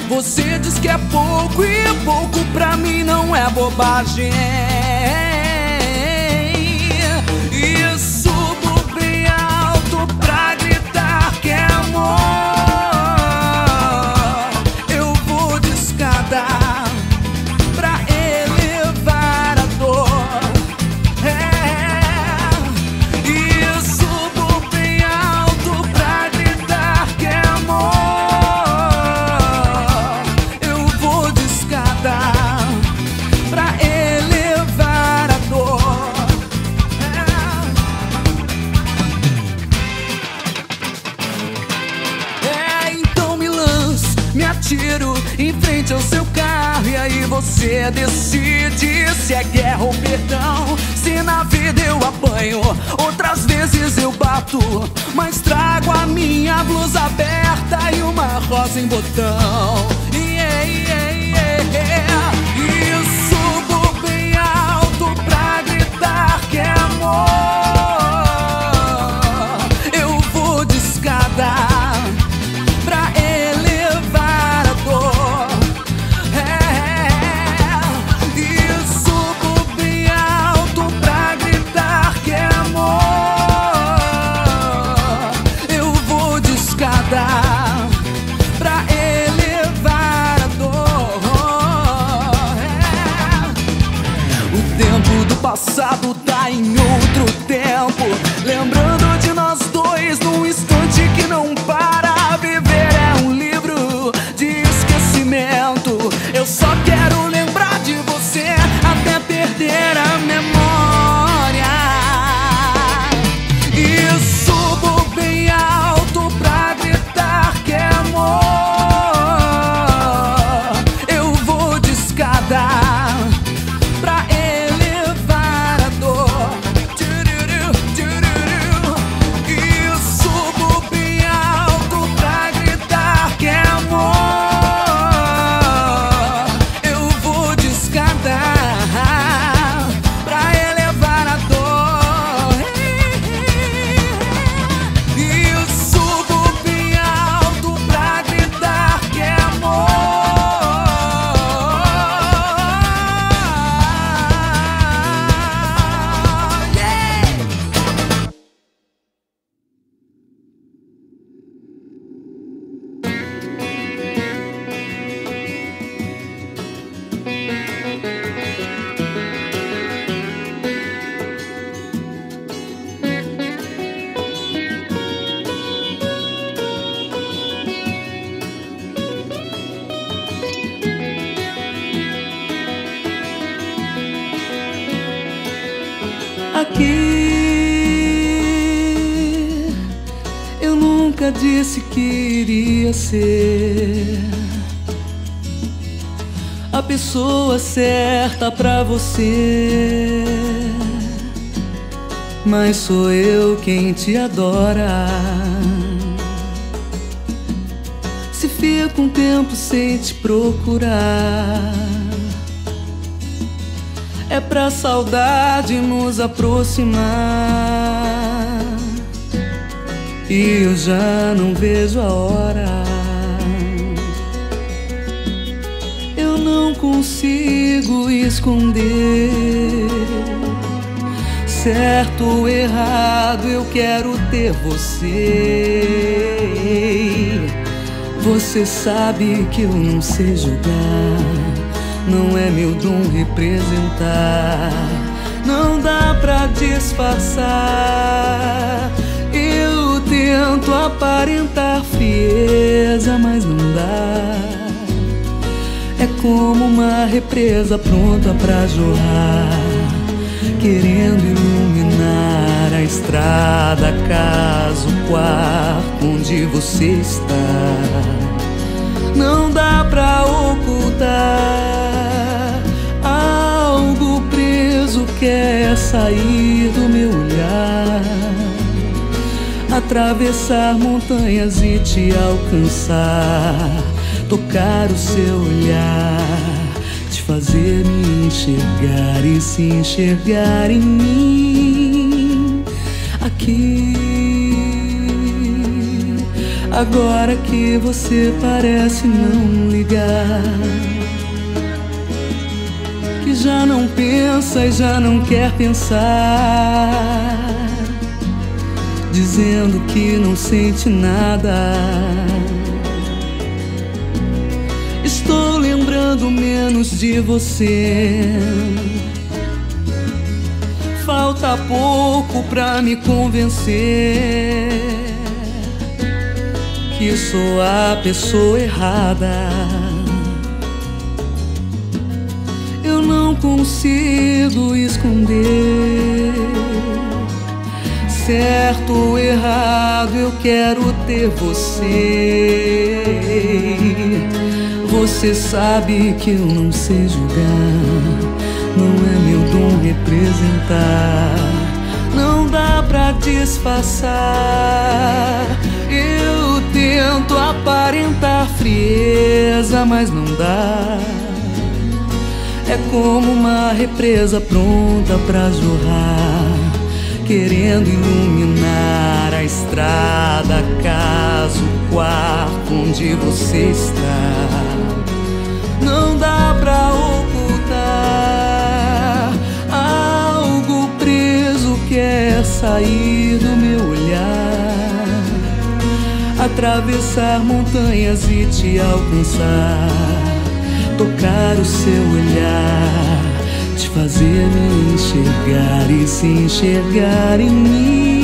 Você diz que é pouco e pouco pra mim não é bobagem. Você decide se é guerra ou perdão. Se na vida eu apanho, outras vezes eu bato, mas trago a minha blusa aberta e uma rosa em botão. Yeah, yeah, yeah. E subo bem alto pra gritar que é amor. Certa pra você. Mas sou eu quem te adora. Se fica um tempo sem te procurar é pra saudade nos aproximar. E eu já não vejo a hora. Consigo esconder. Certo ou errado, eu quero ter você. Você sabe que eu não sei julgar não é meu dom representar. Não dá pra disfarçar. Eu tento aparentar frieza, mas não dá. É como uma represa pronta pra jorrar, querendo iluminar a estrada, caso o quarto onde você está. Não dá pra ocultar quer sair do meu olhar, atravessar montanhas e te alcançar, tocar o seu olhar, te fazer me enxergar e se enxergar em mim aqui. Agora que você parece não ligar já não pensa e já não quer pensar, dizendo que não sente nada. Estou lembrando menos de você. Falta pouco pra me convencer que sou a pessoa errada. consigo esconder. Certo ou errado, eu quero ter você. Você sabe que eu não sei julgar, não é meu dom representar. Não dá pra disfarçar. Eu tento aparentar frieza, mas não dá. É como uma represa pronta pra jorrar, querendo iluminar a estrada, caso o quarto onde você está. Sair do meu olhar, atravessar montanhas e te alcançar tocar o seu olhar, te fazer me enxergar e se enxergar em mim,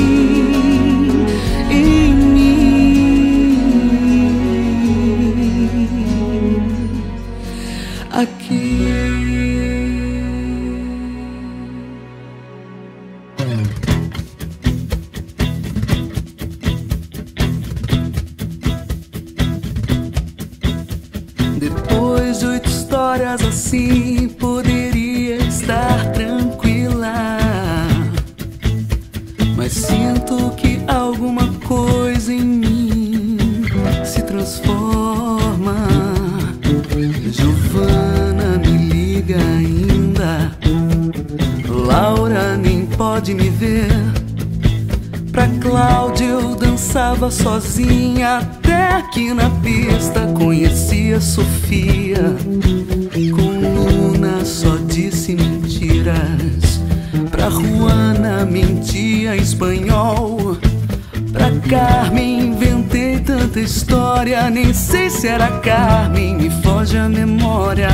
Pra Cláudia eu dançava sozinha até que na pista conhecia Sofia só disse mentiras. Pra Juana mentia espanhol. Pra Carmen inventei tanta história. Nem sei se era Carmen, me foge a memória.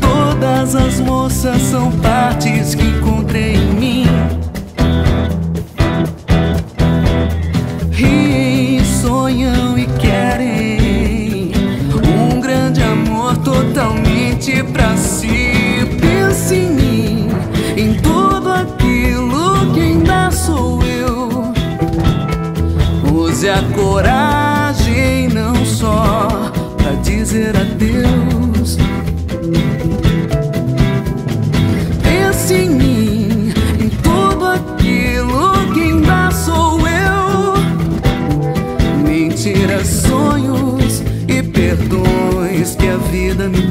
Todas as moças são partes que encontrei em mim. pra si, pense em mim, em tudo aquilo que ainda sou eu. Use a coragem não só pra dizer adeus. Pense em mim, em tudo aquilo que ainda sou eu. Mentiras, sonhos e perdões que a vida me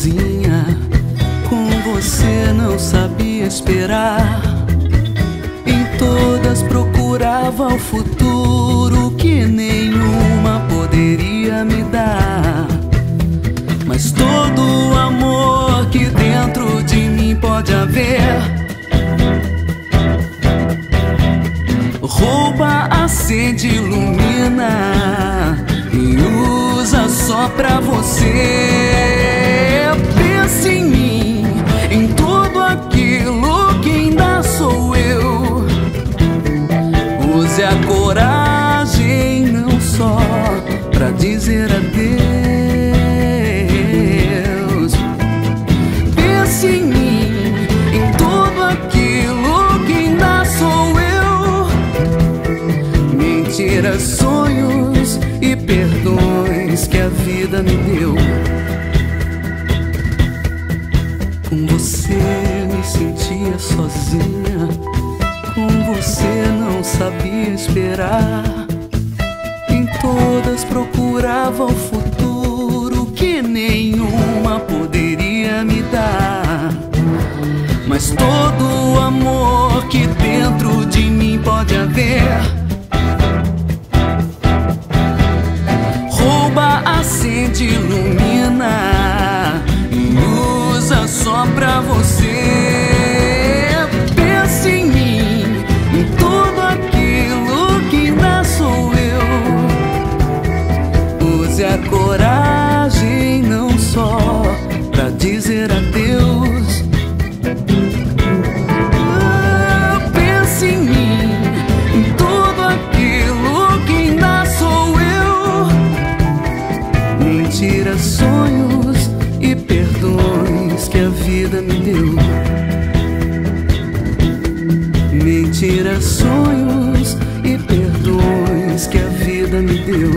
sozinha. Com você não sabia esperar. Em todas procurava o futuro que nenhuma poderia me dar. Mas todo o amor que dentro de mim pode haver. Rouba, acende, ilumina e usa só pra você. Perdões que a vida me deu. Com você me sentia sozinha. Com você não sabia esperar todas procuravam o futuro que nenhuma poderia me dar. Mas todo o amor que dentro de mim pode haver. Acende, ilumina e usa só pra você. coragem não só pra dizer adeus. Sonhos e perdões que a vida me deu.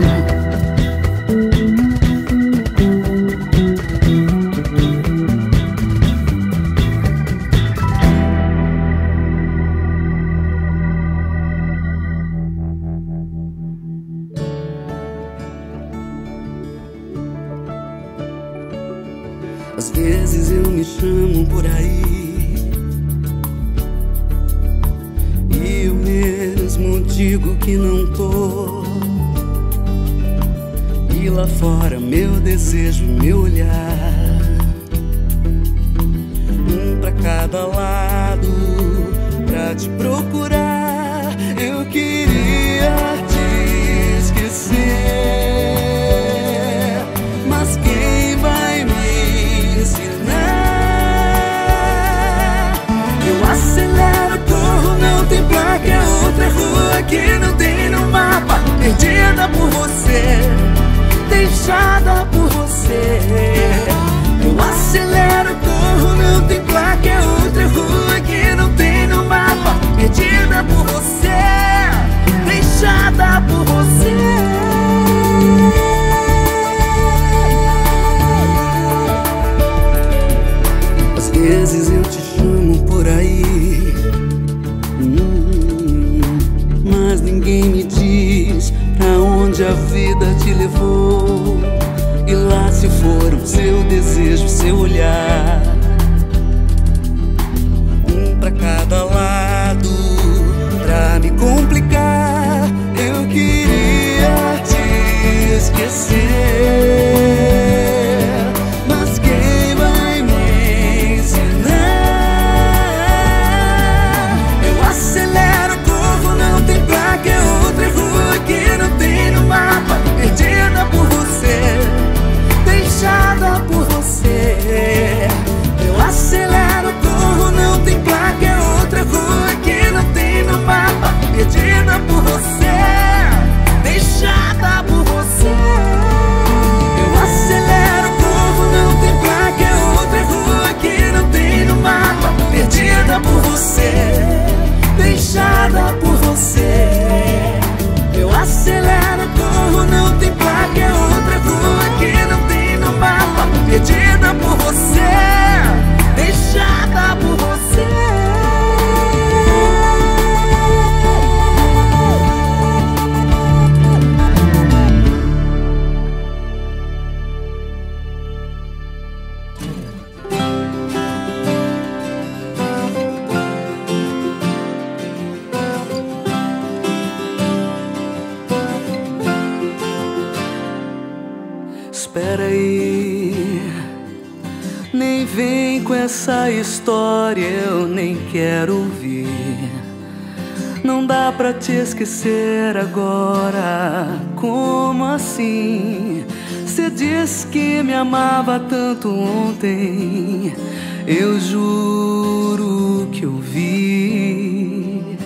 Juro que eu vi.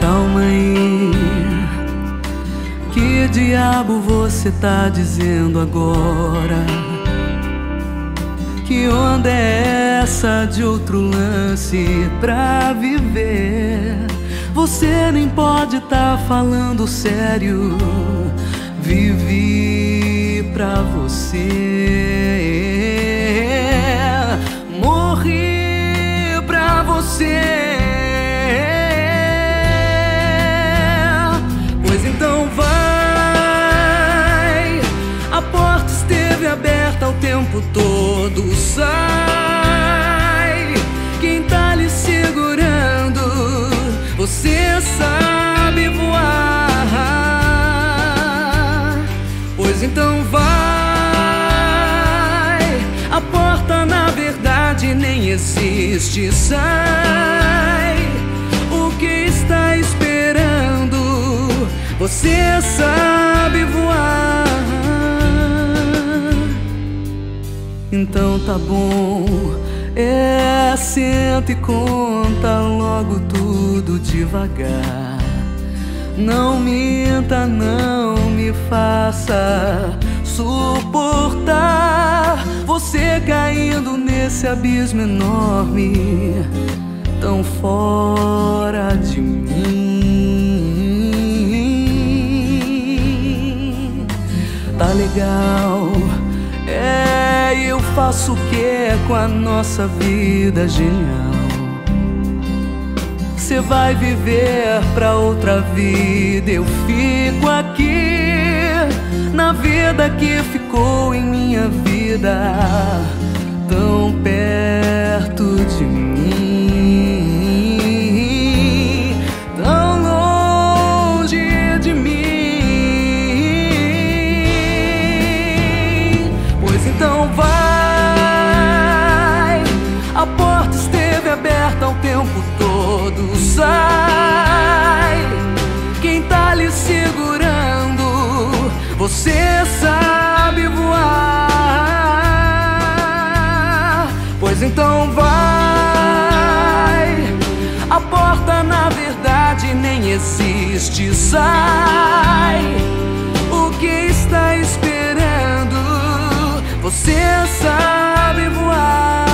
Calma aí. Que diabo você tá dizendo agora? Que onda é essa de outro lance pra viver? Você nem pode tá falando sério. Vivi pra você. Morri pra você. Pois então vai. A porta esteve aberta o tempo todo. Sai. Quem tá lhe segurando? Você sabe voar. Então vai. A porta na verdade nem existe. Sai. O que está esperando? Você sabe voar. Então tá bom. É, senta e conta logo tudo devagar. Não minta, não me faça suportar você caindo nesse abismo enorme, tão fora de mim. Tá legal, é, eu faço o que com a nossa vida genial. Você vai viver pra outra vida, eu fico aqui na vida que ficou em minha vida, tão perto de Sai, quem tá lhe segurando? Você sabe voar. Pois então vai. A porta na verdade nem existe. Sai. O que está esperando? Você sabe voar.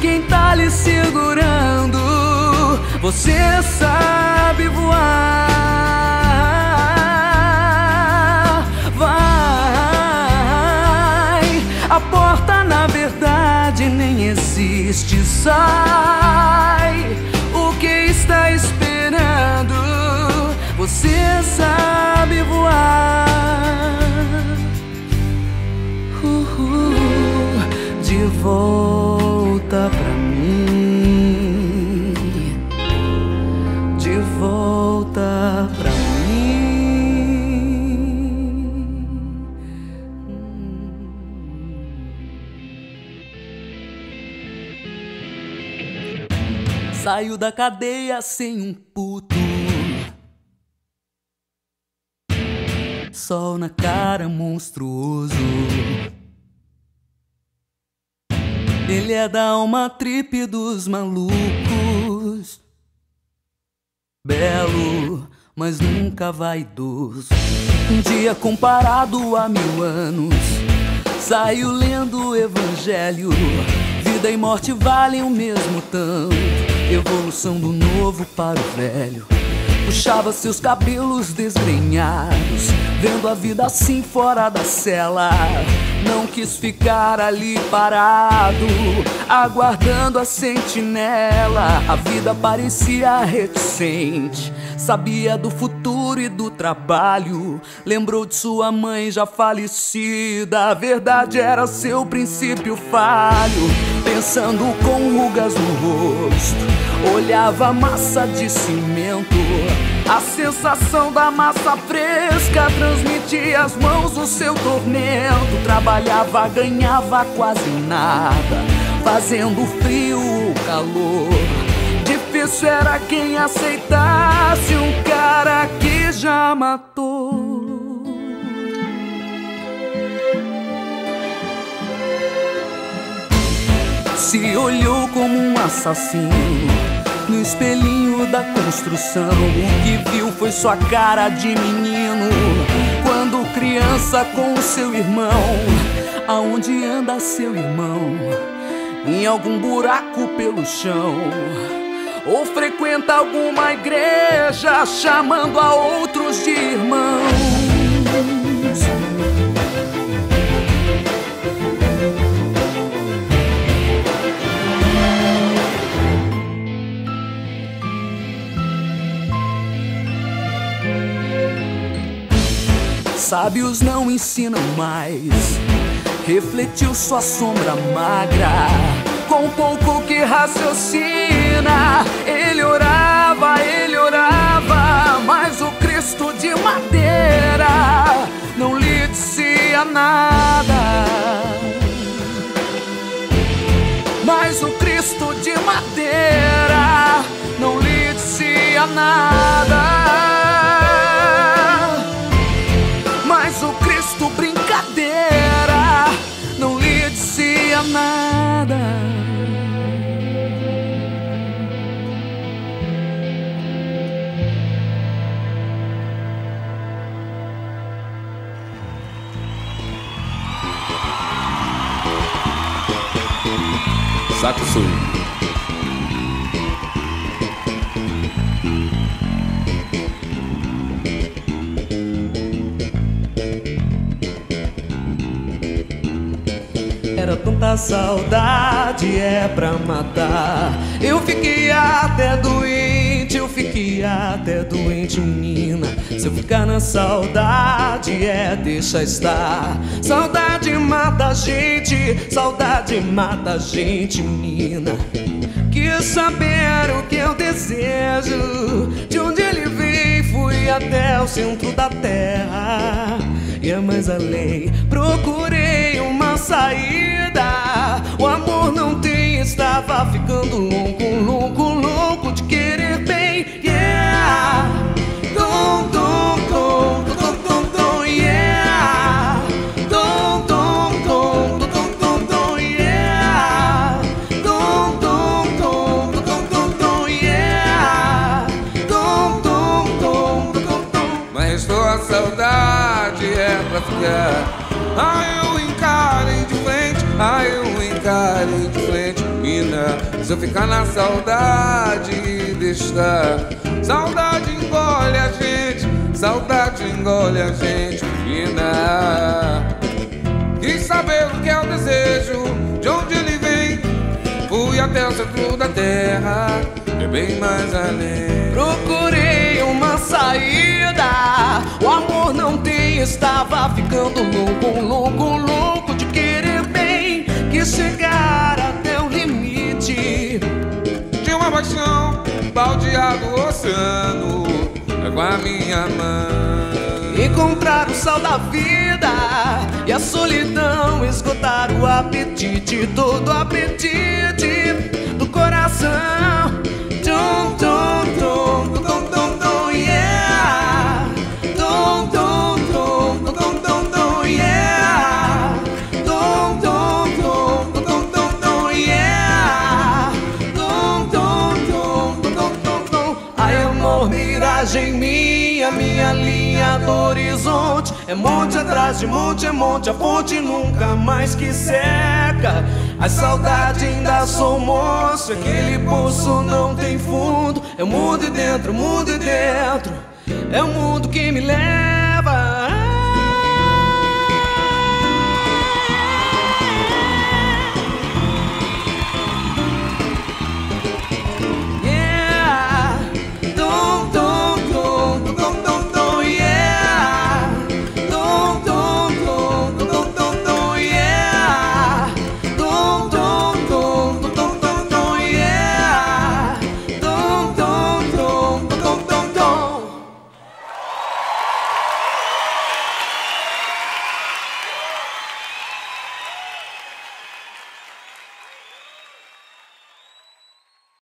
Quem tá lhe segurando? Você sabe voar. Vai, a porta na verdade nem existe. Sai, volta pra mim, de volta pra mim. Saiu da cadeia sem um puto. Sol na cara monstruoso. Ele é da alma trip dos malucos. Belo, mas nunca vaidoso. Um dia comparado a mil anos. Saiu lendo o evangelho. Vida e morte valem o mesmo tanto. Evolução do novo para o velho. Puxava seus cabelos desgrenhados, vendo a vida assim fora da cela. Não quis ficar ali parado, aguardando a sentinela. A vida parecia reticente, sabia do futuro e do trabalho. Lembrou de sua mãe já falecida. A verdade era seu princípio falho. Pensando com rugas no rosto, olhava a massa de cimento. A sensação da massa fresca transmitia às mãos o seu tormento. Trabalhava, ganhava quase nada, fazendo frio ou calor. Difícil era quem aceitasse um cara que já matou. Se olhou como um assassino no espelhinho da construção. O que viu foi sua cara de menino. Quando criança com seu irmão. Aonde anda seu irmão? Em algum buraco pelo chão. Ou frequenta alguma igreja chamando a outros de irmão. Sábios não ensinam mais. Refletiu sua sombra magra, com pouco que raciocina. Ele orava, ele orava, mas o Cristo de madeira não lhe dizia nada. Mas o Cristo de madeira não lhe dizia nada. Nada. Saco Sul. Tanta saudade é pra matar. Eu fiquei até doente, eu fiquei até doente, menina. Se eu ficar na saudade, é deixa estar. Saudade mata a gente, saudade mata a gente, menina. Quis saber o que eu desejo, de onde ele veio, fui até o centro da terra. E é mais além, procurei uma saída o amor não tem, estava ficando louco, louco, louco de querer bem. Yeah, dom, dom, dom, dom, dom, yeah. Dom, dom, dom, dom, dom, dom, yeah. Dom, dom, dom, dom, dom, dom, yeah. Dom, dom, dom, dom, dom. Mas tua saudade é pra ficar. Encare de frente, mina. Se eu ficar na saudade deixar, saudade engole a gente, saudade engole a gente, mina. Quis saber o que é o desejo, de onde ele vem. Fui até o centro da terra, é bem mais além. Procurei uma saída, o amor não tem, estava ficando louco, louco, louco chegar até o limite de uma paixão baldeado oceano é com a minha mão. Encontrar o sal da vida e a solidão esgotar o apetite, todo o apetite do coração. Tum, É monte atrás de monte, é monte, a fonte nunca mais que seca. A saudade ainda sou moço, aquele poço não tem fundo. É mundo e dentro, mundo e dentro. É o mundo que me leva.